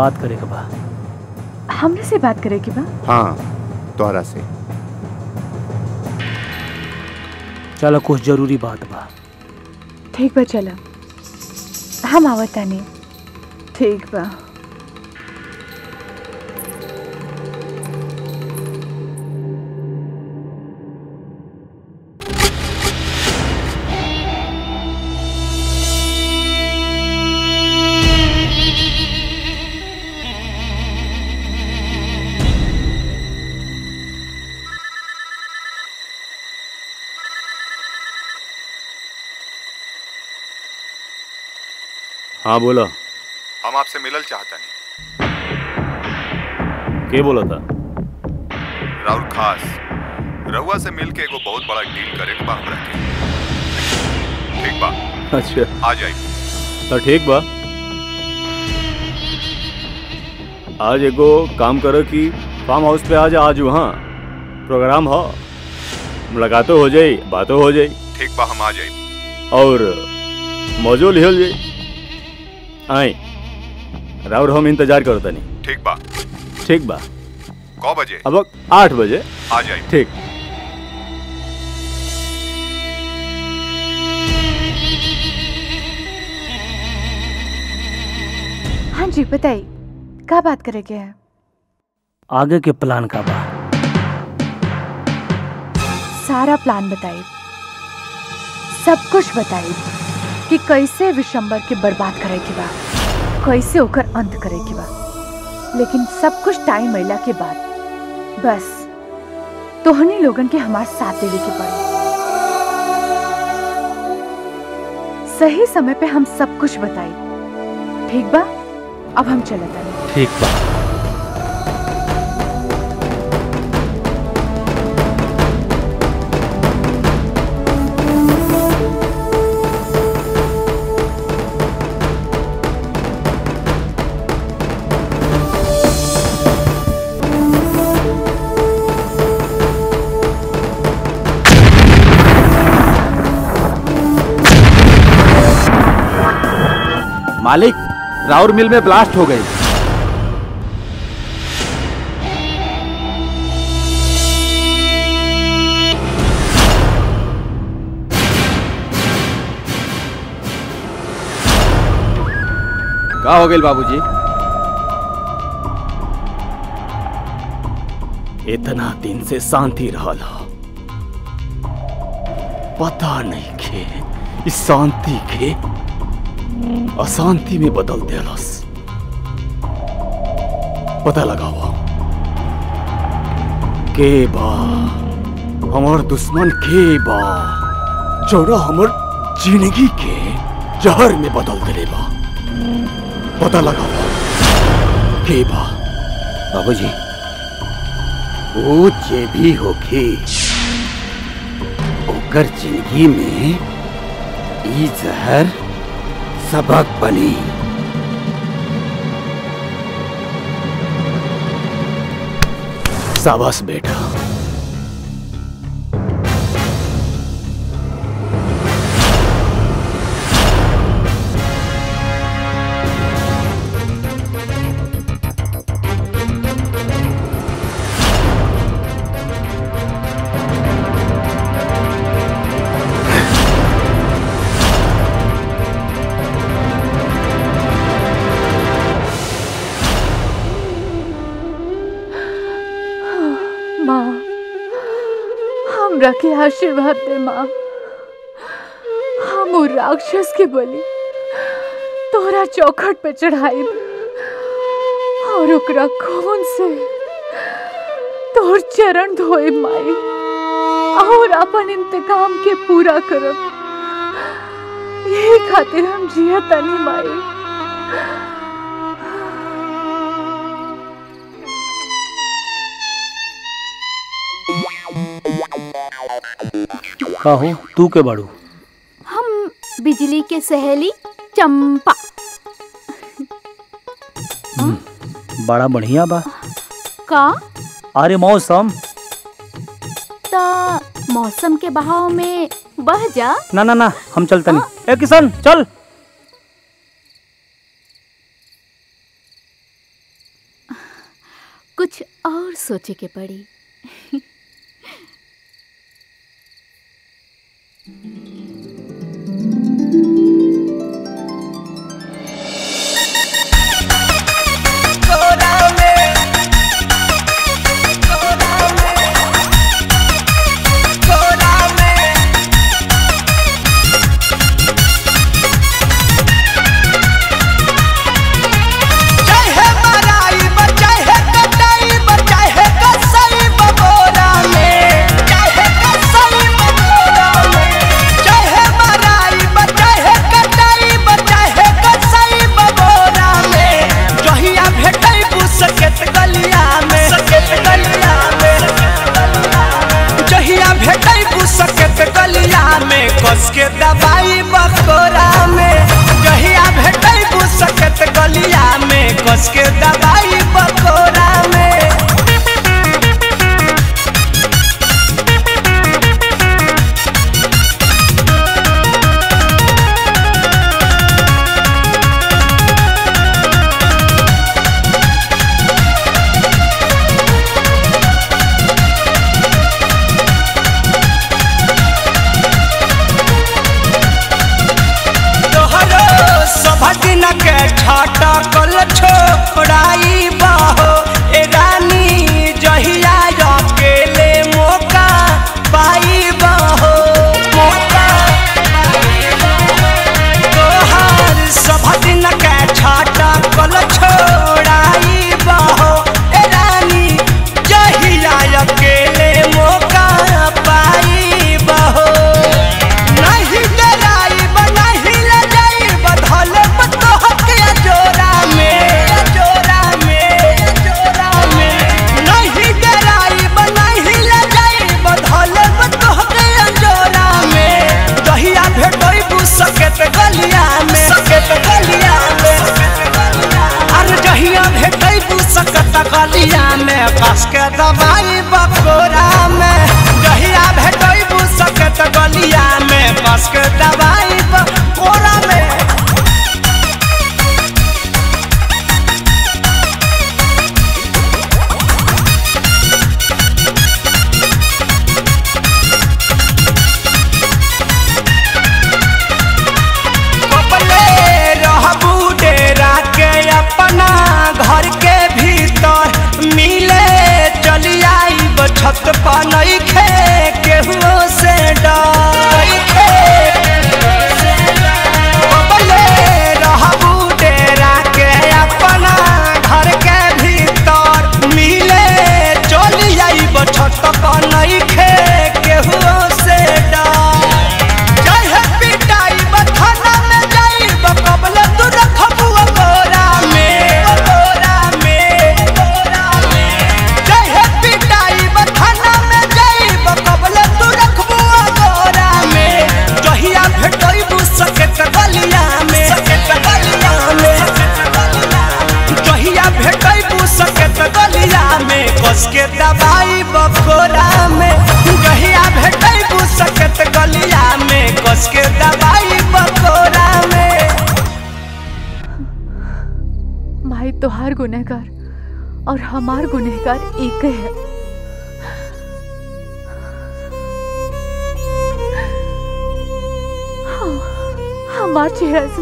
बात करे के बा हमने से बात करे के बा? हाँ तोरा से। चलो कुछ ज़रूरी बात बा। ठीक बा चलो। हम आवतानी ठीक बा। हाँ बोला। हम आपसे मिलल चाहता नहीं के बोला था? राहुल खास रहुआ से मिल के एगो बहुत बड़ा डील करे के बा हमरा के ठीक बा। अच्छा। आ जाइए। तो ठीक बा। आज एगो काम करो कि फार्म हाउस पे आज आज वहाँ प्रोग्राम हो। मुलाकातों हो जाई बातों हो जाई। ठीक बा हम आ जाइए। और मौजो लिहल जाई। आई राउर हम इंतज़ार करो तनी। ठीक बा। ठीक बा। कौ बजे? अब आठ बजे। आ जाइए। ठीक। हाँ जी बताइए क्या बात करेंगे हैं? आगे के प्लान का बा। सारा प्लान बताइए। सब कुछ बताइए कि कैसे विशंबर के बर्बाद करे के बा। कैसे होकर अंत करेगी बा लेकिन सब कुछ टाइम मिला के बाद, बस, तोहनी लोगन के हमारे साथ देवे के पड़े। सही समय पे हम सब कुछ बताई। ठीक बा? अब हम चले जाए ठीक बा। मालिक, राउर मिल में ब्लास्ट हो गई का हो गई बाबूजी? इतना दिन से शांति रहल पता नहीं के इस शांति के अशांति में बदल देलस पता लगाओ के बा? हमार दुश्मन के बा? जोड़ा हमर ज़िंदगी के जहर में बदल देले बा। पता लगाओ के बा? बाबूजी वो जे भी होके ओकर ज़िंदगी में ई जहर सबक बनी। साबास बेटा। आशीर्वाद दे, माँ। हम राक्षस के बलि तोरा चौखट पे चढ़ाई और ओकरा खून से तोर चरण धोए माई और अपन इंतकाम के पूरा करब। यही खातिर हम जिया तनी माई का हो तू के बड़ू। हम बिजली के सहेली चंपा। बड़ा बढ़िया बा। का? अरे मौसम। ता मौसम के बहाव में बह जा। ना ना ना हम चलते नहीं। ए किशन चल। कुछ और सोचे के पड़ी। thank you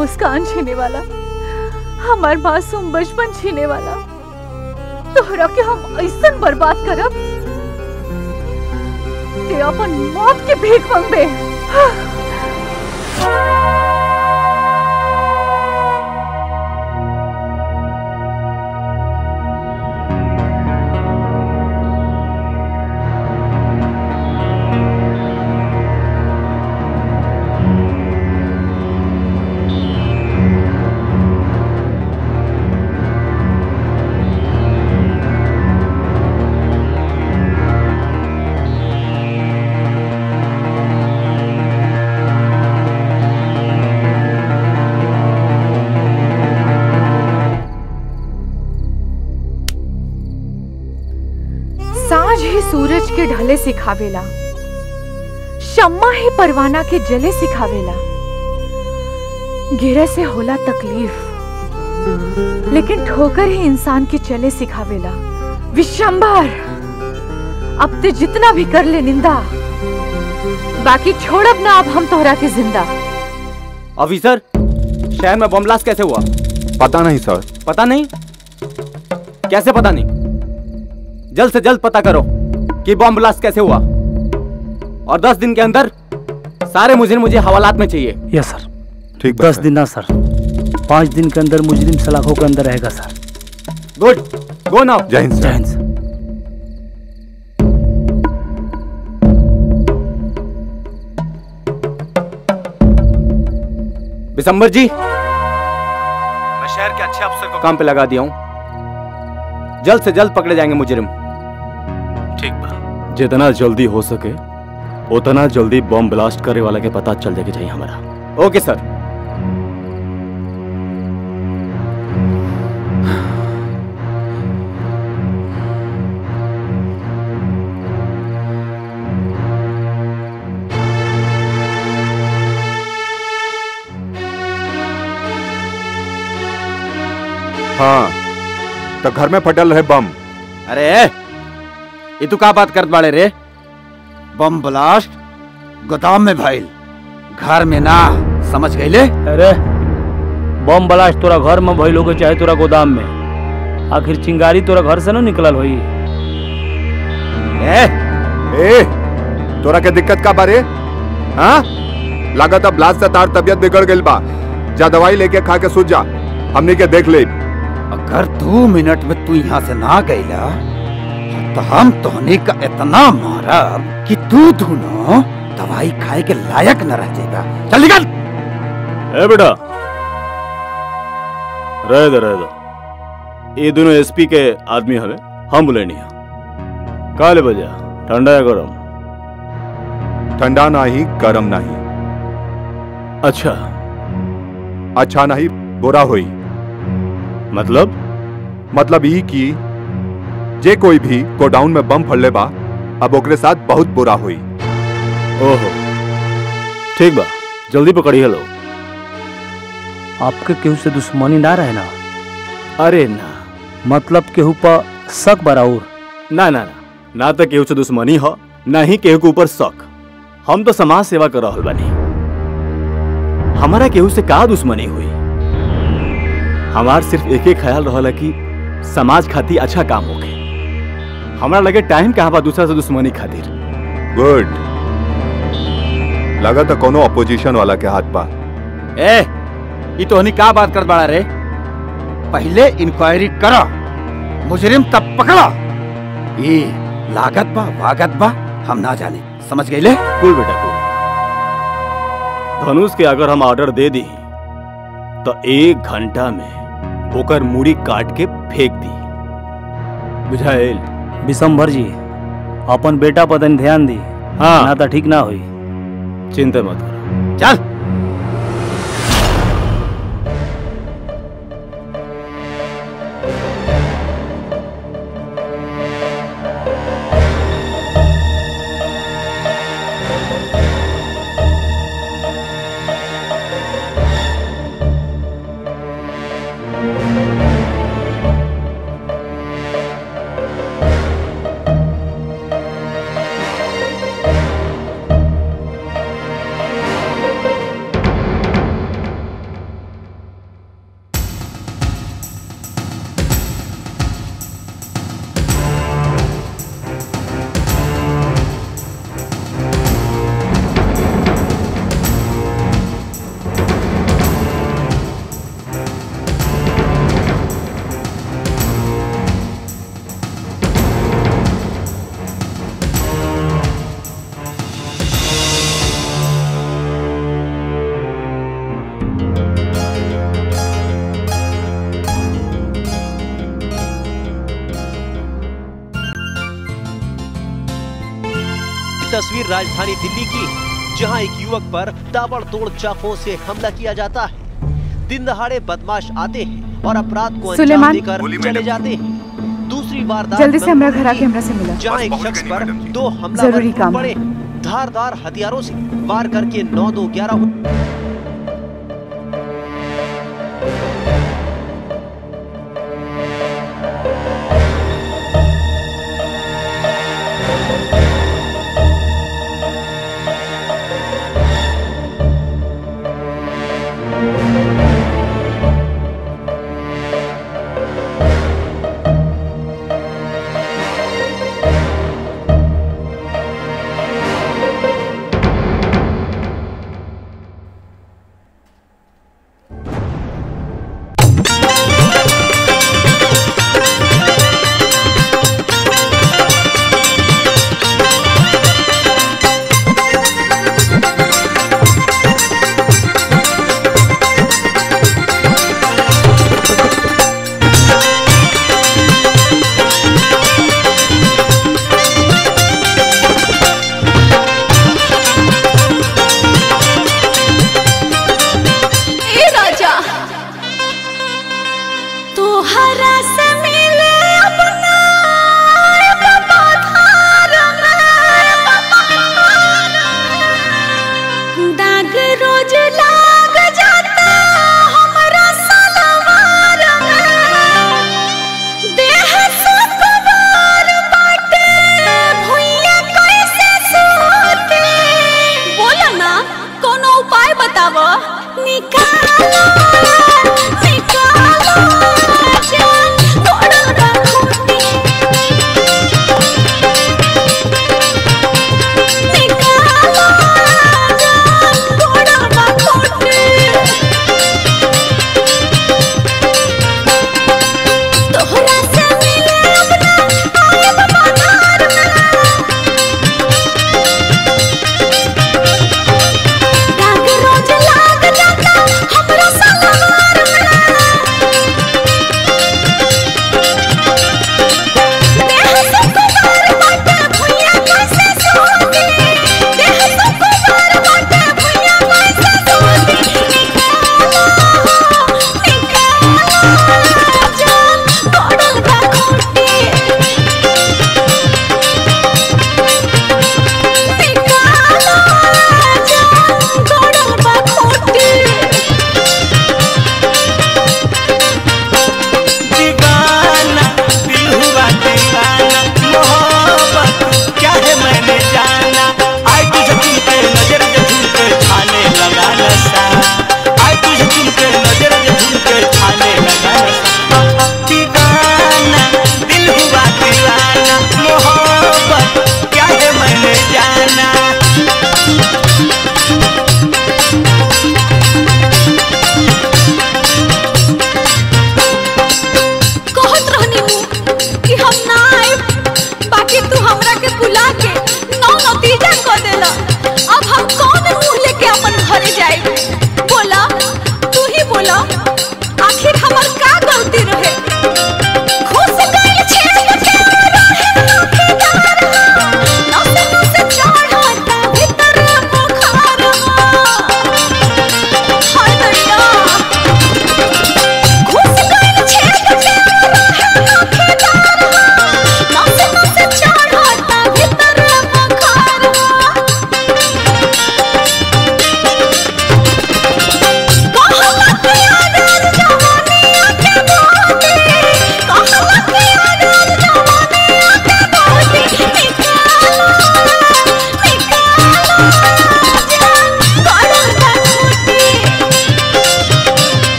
मुस्कान छीने वाला, हमार मासूम बचपन छीने वाला। तोहरा के हम ऐसा बर्बाद करब ते अपन मौत के भीख मंगबे। के सिखावेला। शम्मा ही परवाना के जले सिखावेला। गिरे से होला तकलीफ़ लेकिन ठोकर ही इंसान के चले सिखावेला। विशंबर अब ते जितना भी कर ले निंदा। बाकी छोड़ब ना अब हम तोहरा के ज़िंदा। ऑफिसर शहर में बम ब्लास्ट कैसे हुआ? पता नहीं सर। पता नहीं? कैसे पता नहीं? जल्द से जल्द पता करो। कि बम ब्लास्ट कैसे हुआ? और दस दिन के अंदर सारे मुझे मुझे हवालात में चाहिए। यस सर ठीक दस दिन ना सर पाँच दिन के अंदर मुजरिम सलाखों के अंदर रहेगा सर गुड गो नाउ जय हिंद जय हिंद सर बिसम्बर जी मैं शहर के अच्छे अफसर को काम पे लगा दिया हूँ। जल्द से जल्द पकड़े जाएँगे मुजरिम। जितना जल्दी हो सके उतना जल्दी बॉम्ब ब्लास्ट करने वाला के पता चल जाएगी चाहिए हमारा। Okay sir. हाँ तो घर में फटल है बम। अरे ये तू का बात करत बाड़े रे? बम ब्लास्ट गोदाम में भइल घर में ना समझ गईले अरे बम ब्लास्ट तोरा घर में भइल होगे चाहे तोरा गोदाम में। आखिर चिंगारी तोरा घर से ना निकलल होई। ए ए तोरा के दिक्कत का बारे? हाँ? लागत अब ब्लास्ट से तार तबियत बिगड़ गइल बा। जा दवाई लेके खा के सूझ जा। हमनी के देख ले अगर दो मिनट में तू यहाँ से ना गईला तो हम तोहनी का इतना मारब कि तू दोनों दवाई खाए के लायक न रह जाएगा। चल निकल ए बेटा। रह दे रह दे। ये दोनों एसपी के आदमी हवे हम बोले नहीं काले बजा ठंडा या गरम? ठंडा नहीं गरम नहीं। अच्छा। अच्छा नहीं बुरा होई। मतलब? मतलब ई कि जे कोई भी गोडाउन में बम फड़ले बा अब ओकरे साथ बहुत बुरा हुई। ओहो ठीक बा जल्दी पकड़ी हेलो। आपके केहू से दुश्मनी ना रहे ना? अरे ना। मतलब केहू पर शक बराउर ना ना ना ना तो केहू से दुश्मनी हो ना ही केहू के ऊपर शक। हम तो समाज सेवा कर रहल बानी। हमारा केहू से का दुश्मनी हुई? हमार सिर्फ़ एक ही ख्याल रहल कि समाज खातिर अच्छा काम होके हमरा लगे टाइम कहाँ बा दूसरा से दुश्मनी खातिर। गुड लगा तो कोनो अपोजिशन वाला के हाथ बा ए ये तोहनी का बात कर बाड़ा रे? पहले इंक्वायरी करो। मुजरिम तब पकड़ो। ये लागत बा वागत बा हम ना जाने। समझ गईले? कुल बेटा कुल। धनुष के अगर हम ऑर्डर दे दी तो एक घंटा में ओकर मूड़ी काट के फेंक दी। बुझाइल? विशंभर जी। अपन बेटा पर तनी ध्यान दी। हाँ। ना तो ठीक ना हुई। चिंता मत करो। चल। युवक पर ताबड़तोड़ चाकू से हमला किया जाता है। दिन दहाड़े बदमाश आते हैं और अपराध को अंजाम देकर चले जाते हैं। दूसरी बार जल्दी से हमरा घर आके हमरा से मिला। जहाँ एक शख्स पर दो हमला ज़रूरी टूट काम। पड़े। धारदार हथियारों से वार करके नौ दो ग्यारह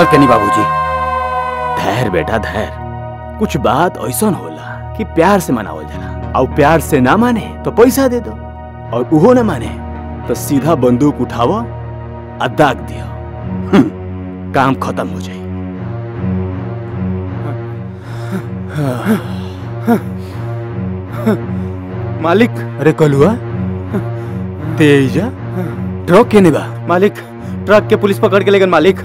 गलत कनी बाबूजी। धैर्य बेटा धैर्य। कुछ बात ऐसा होला कि प्यार से मनावल जाला। और प्यार से ना माने तो पैसा दे दो। और उहो ना माने तो सीधा बंदूक उठाओ और दाग दियो। हम्म, काम खत्म हो जाए। मालिक। अरे कलुआ तेजा ट्रक के बा मालिक ट्रक के पुलिस पकड़ के लेगन मालिक।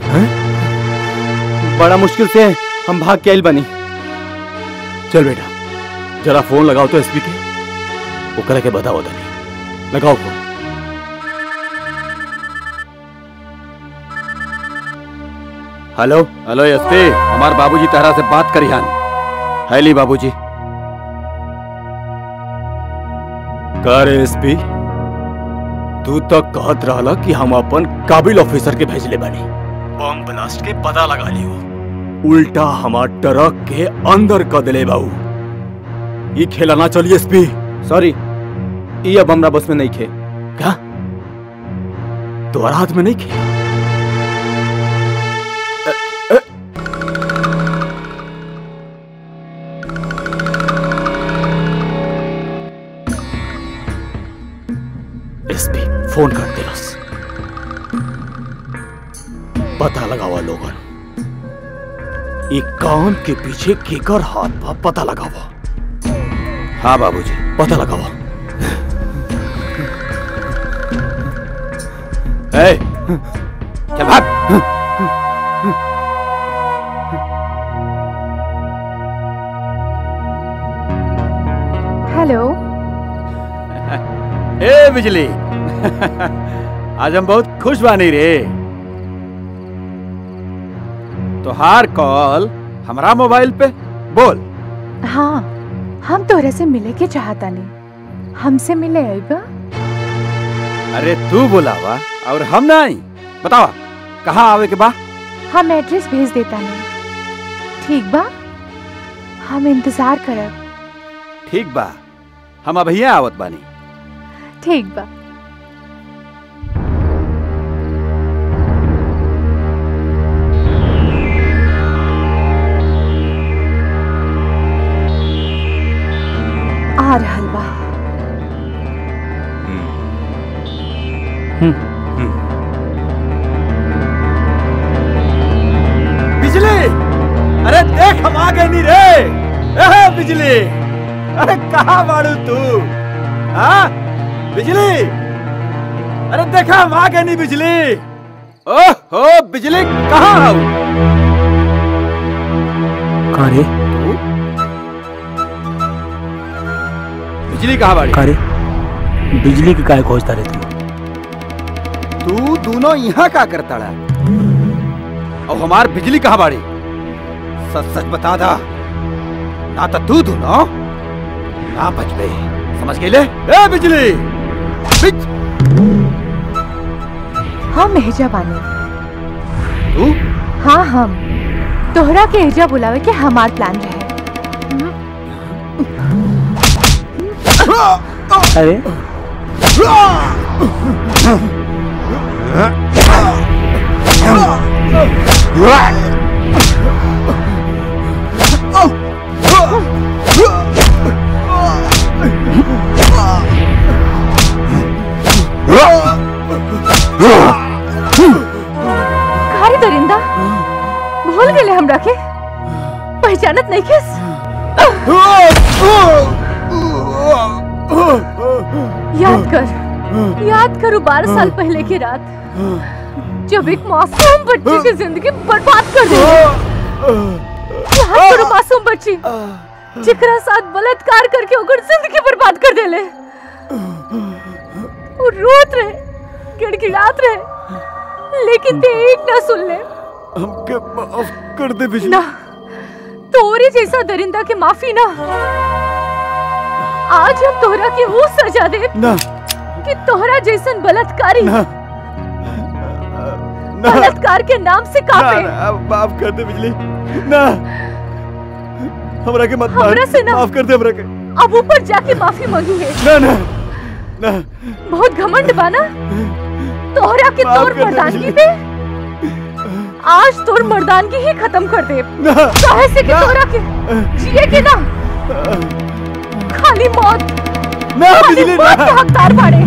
बड़ा मुश्किल से हम भाग के आइल बनी। चल बेटा। जरा फ़ोन लगाओ तो एसपी के। ओकरा के बताओ तनी लगाओ फ़ोन। हेलो? Hello SP. हमार बाबूजी तहरा से बात करी हन। हैली बाबूजी। कर एसपी तू तो कहत रहला कि हम अपन काबिल ऑफिसर के भेजले बानी। बम ब्लास्ट के पता लगा लियो। उल्टा हमार ट्रक के अंदर क दिले बाऊ। ई खेला ना चलिए एसपी सॉरी ई अब हमरा बस में नहीं खे। क्या? तुम्हारा हाथ में नहीं खे? एसपी फ़ोन कर दे बस पता लगावा लोगन। ये काम के पीछे केकर हाथ बा पता लगावा। हाँ बाबूजी। पता लगावा। ए चल भाग। हेलो। ए बिजली। आज हम बहुत खुश बानी रे। तोहार कॉल हमरा मोबाइल पे। बोल। हाँ हम तोहरे से मिले के चाहता नहीं। हमसे मिले आइबा अरे तू बोलावा और हम नहीं। बतावा कहाँ आवे के बा? हम एड्रेस भेज देता नहीं। ठीक बा? हम इंतज़ार करब। ठीक बा। हम अभी आवत बानी। ठीक बा। आ रहल बा बिजली! अरे देख हम आ गए नी रे। ए बिजली। अरे कहाँ बाड़ू तू? हाँ बिजली! अरे देखा हम आ गए नी बिजली। ओह हो बिजली कहाँ आओ कहाँ रे बिजली कहाँ बाड़ी? कहाँ रे बिजली के काय खोजता रे तू तू दोनों यहाँ का करता रहा? और हमार बिजली कहाँ बाड़ी? सच सच बता दा ना तो तू दोनों ना बच गए। समझ गए ले? ए बिजली! बिज हम एजा बानी। तू? हाँ हम। तोहरा के एजा बुलावे के हमार प्लान रहे। अरे खारी दरिंदा भूल गेले हमरा के पहचानत नहीं किस याद कर याद करो बारह साल पहले की रात जब एक मासूम बच्ची की ज़िंदगी बर्बाद कर दी याद करो मासूम बच्ची जिकरा साथ बलात्कार करके ओकर ज़िंदगी बर्बाद कर देले। वो रोत रहे गिड़गिड़ात रहे लेकिन ते एक ना सुन ले। हमके माफ़ कर दे बिजली। ना तोरे जैसा दरिंदा के माफ़ी ना। आज हम तोहरा के वो सजा दे। ना। कि तोहरा जैसन बलात्कारी ना। बलात्कार के नाम से ना, माफ़ कर दे बिजली। ना। हमरा के मत मार। हमरा से ना। माफ़ कर दे हमरा के। अब ऊपर जाके माफ़ी मांगी है ना ना। ना। बहुत घमंड बाना। तोहरा के तोर मर्दानगी पे आज तोर मर्दानगी ही खत्म कर दे। काहे से कि तोरा के जिए के ना। खाली मौत। ना बिजली ना हकदार बाड़े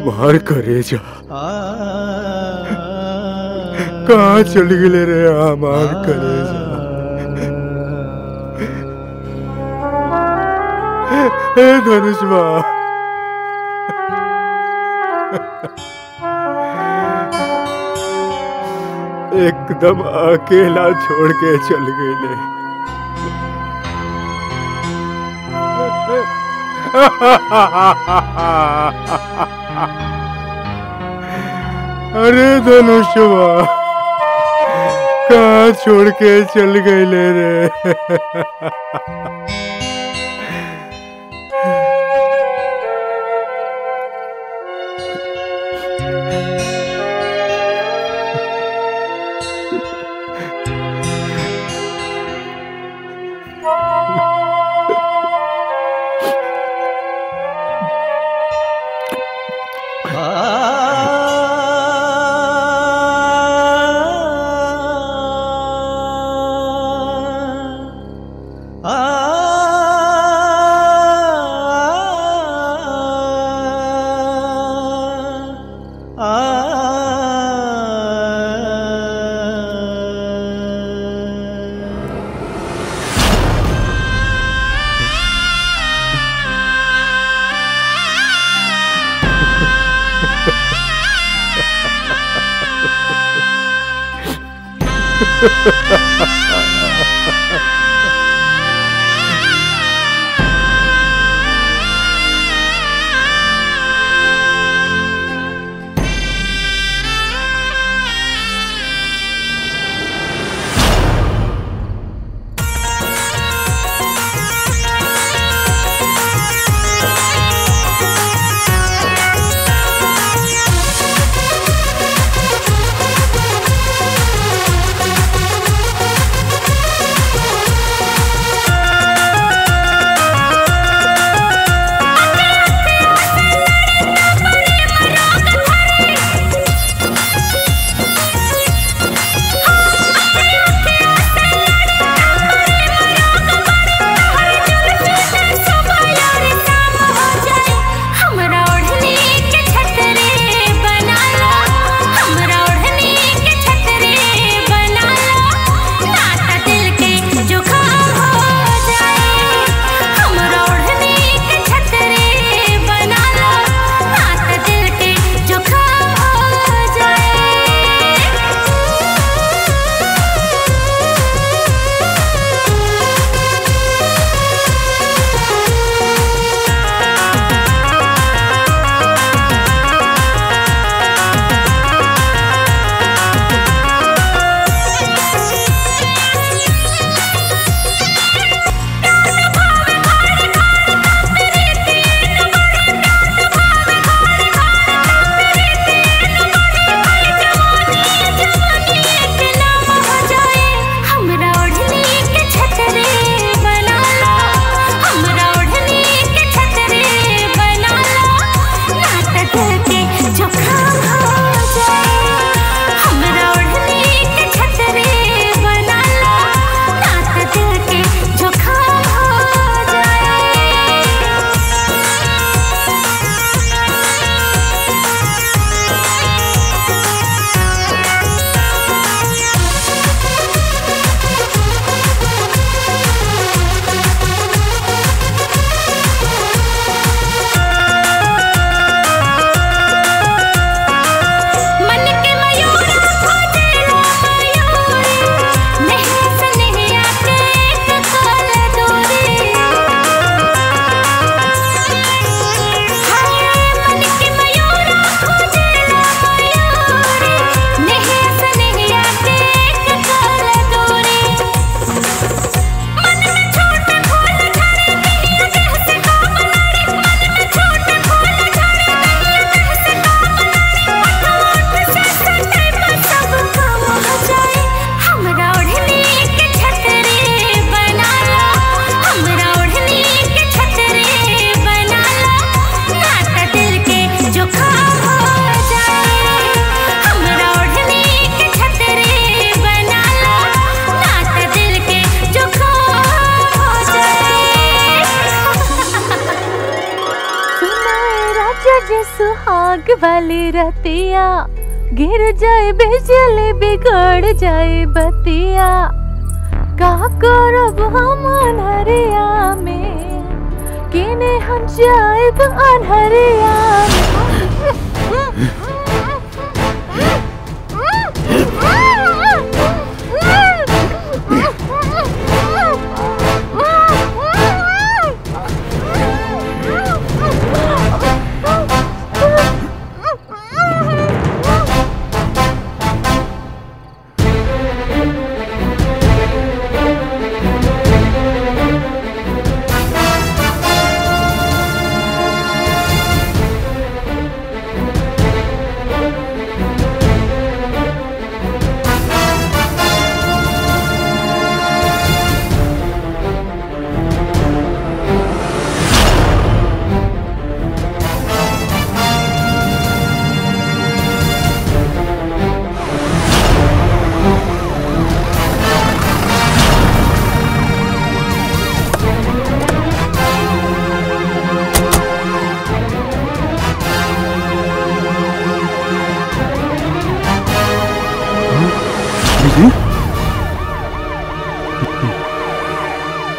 हमार करेजा कहाँ चल गए रे हमार करेजा हे धनुष एकदम अकेला छोड़ के चल गए अरे धनुष कहा छोड़ के चल गए ले रे?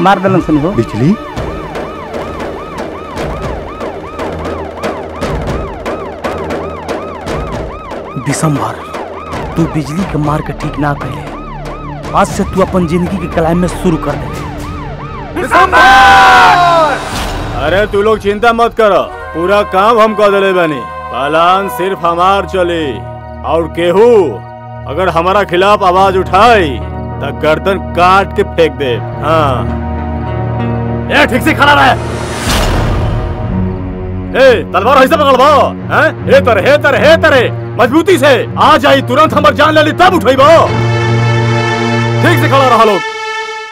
मार दलन सुन हो बिजली। दिसंबर तू बिजली के मार के ठीक ना कैले आज से तू अपन ज़िंदगी के क्लाइमेक्स शुरू कर दे। अरे तू लोग चिंता मत करो पूरा काम हम कर दिले बनी। पलान सिर्फ़ हमार चले और केहू अगर हमारा खिलाफ आवाज़ उठाई तो गर्दन काट के फेंक दे हाँ। ए, ठीक से खड़ा रहे। ए, तलवार ऐसे पकड़बो हैं? हे तरे हे तरे हे तरे। मजबूती से। आ जाई, तुरंत हमर जान ले ली, तब उठेबो। ठीक से खड़ा रहा लोग।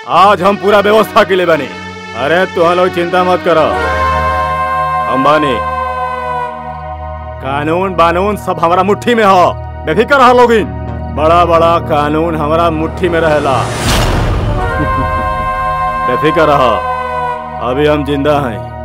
आज हम पूरा व्यवस्था के लिए बने। अरे तुम लोग चिंता मत करो। अंबानी कानून बानून सब हमारा मुट्ठी में हो। बेफिक्र रहा लोगिन बड़ा बड़ा कानून हमारा मुट्ठी में रहेला। बेफिक्र रहो। अभी हम ज़िंदा हैं।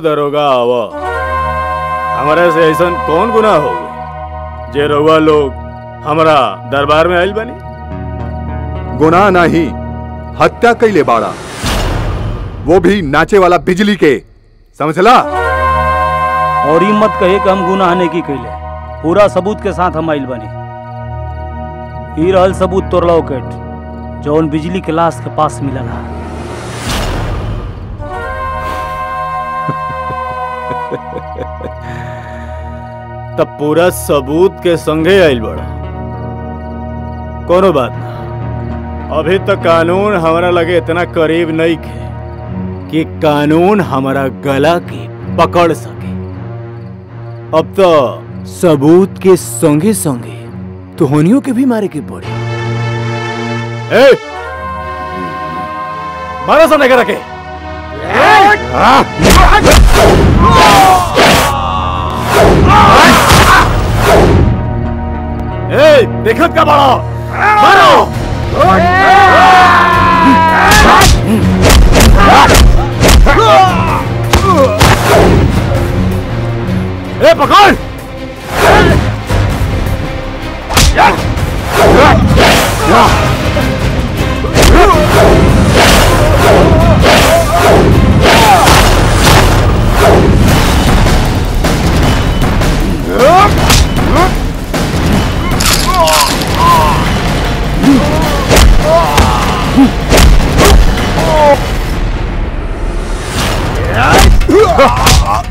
दरोगा आवो। हमारे से ऐसा कौन गुनाह हो गए जे रउआ लोग हमारा दरबार में आयल बनी। गुनाह नहीं हत्या कैले बाड़ा। वो भी नाचे वाला बिजली के समझला? और ई मत कहे कि हम गुनाह नहीं की कैले पूरा सबूत के साथ हम आइल बनी। ई रहल सबूत तोर लौकेट जौन बिजली के लाश के पास मिलल है। तब पूरा सबूत के संगे आयल बड़ा। कोनो बात ना। अभी तक कानून हमारा लगे इतना करीब नहीं खे कि कानून हमारा गला के पकड़ सके। अब तो सबूत के संगे संगे तुहनियों के भी मारे के पड़े। ए! मारा सा नहीं रखे ए, देखत का बड़ा मारो ए पकड़ Up! 으아!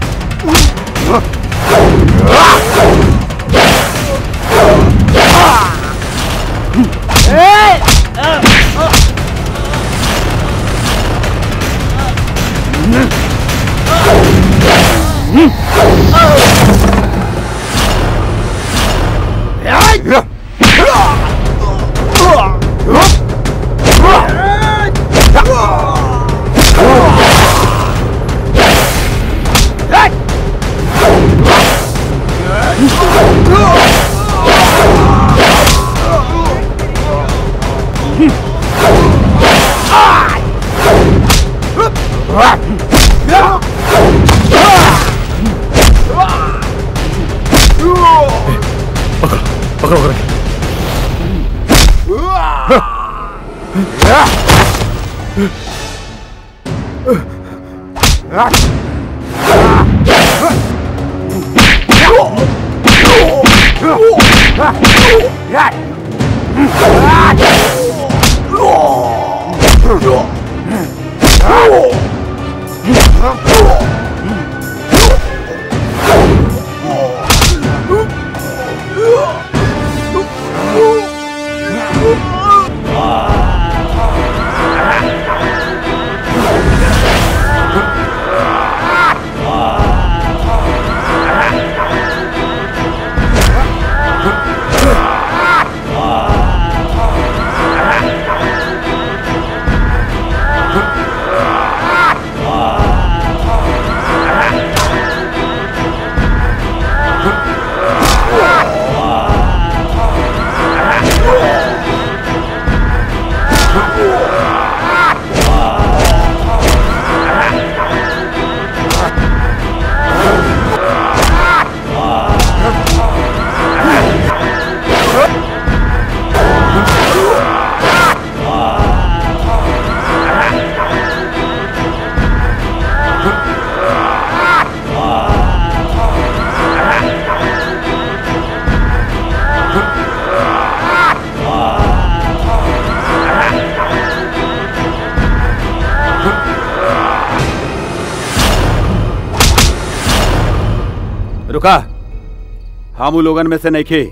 उ लोगन में से नहीं खे।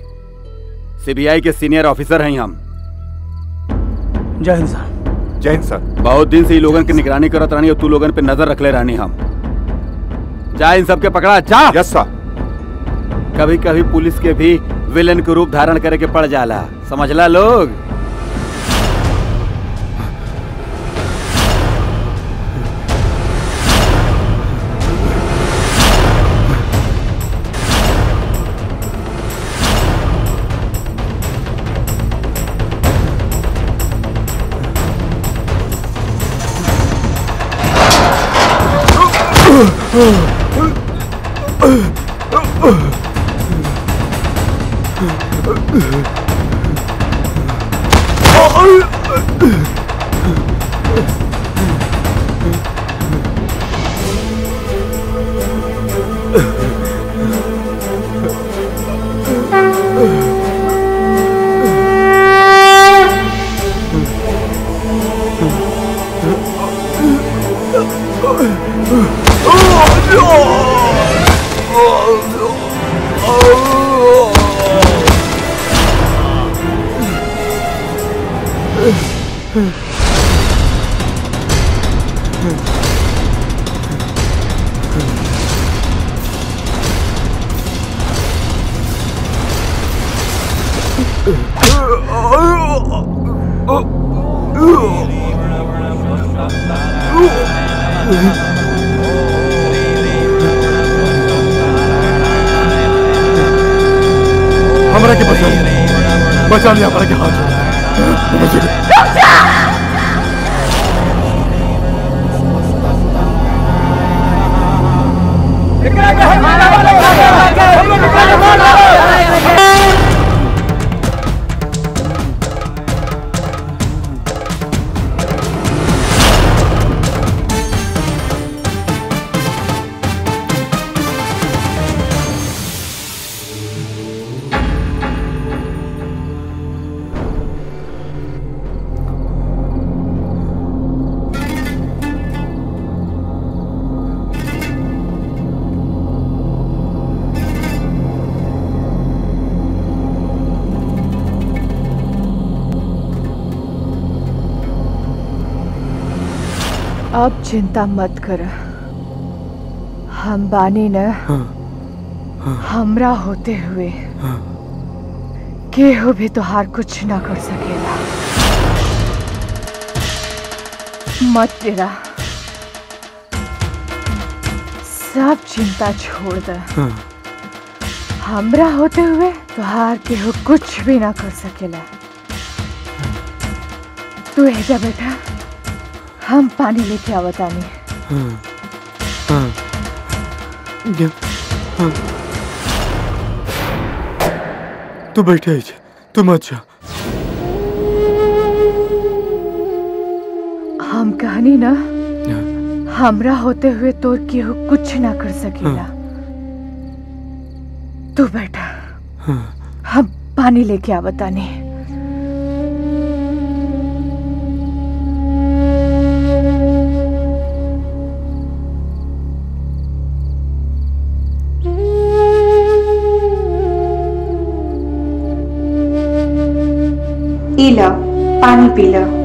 सीबीआई के सीनियर ऑफिसर हैं हम। जय हिंद सर। जय हिंद सर। बहुत दिन से ये लोगन की निगरानी करत रानी और तू लोगन पे नज़र रख ले रानी हम। जा इन सबके पकड़ा जा। Yes sir. कभी कभी पुलिस के भी विलेन के रूप धारण करे के पड़ जाला। समझला लोग? 어, 어. हमरा के बचा बचा लिया हमरा के हाथ लिया। चिंता मत कर। हम बानी न। हमरा होते हुए। केहू भी तोहार कुछ ना कर सकेला। मत तेरा सब चिंता छोड़ दे। हमरा होते हुए तोहार केहू कुछ भी ना कर सकेला। तू एजा बेटा। हम पानी लेके आवतानी हाँ हाँ तू बैठे ही तू मत जा हम कहनी ना हमरा होते हुए तोर केहू कुछ ना कर सकेला। तू बैठा। हाँ। हम पानी लेके आवतानी। लो पानी पी लो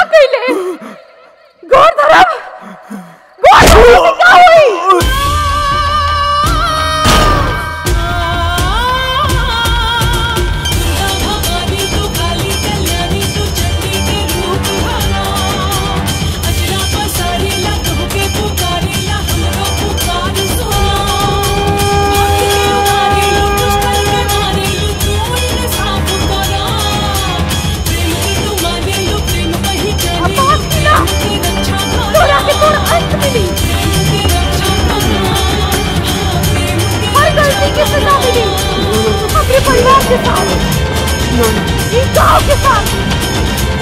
गुनाह ना गौर धरम गौर धरम से का अपने परिवार के साथ इस गाँव के साथ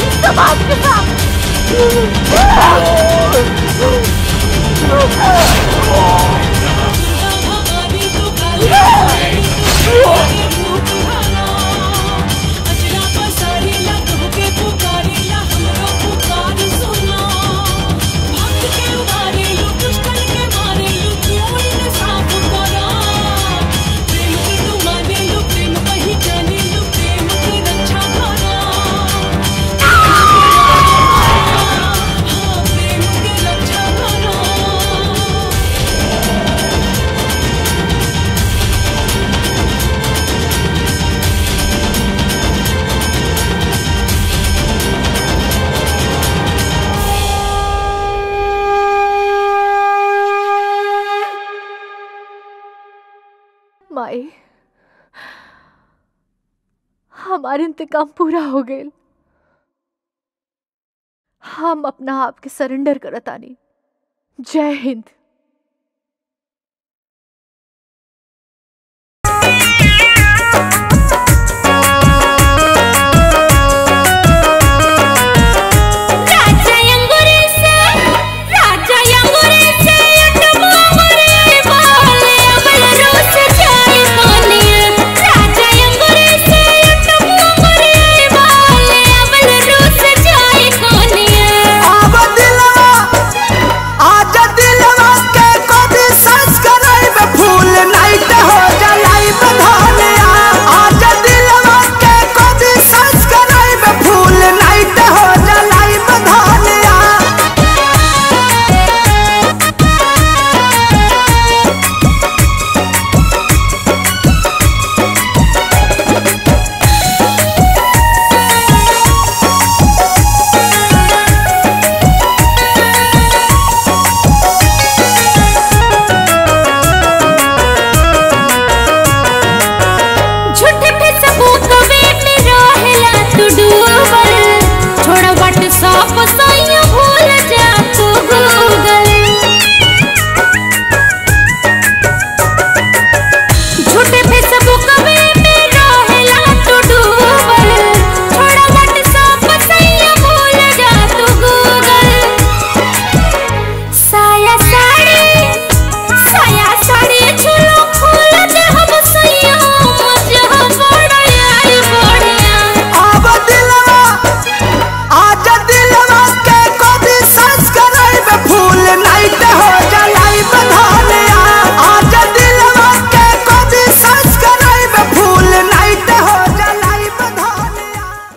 इस समाज के हमारे इंतकाम पूरा हो गए। हम अपना आप के सरेंडर करतानी जय हिंद।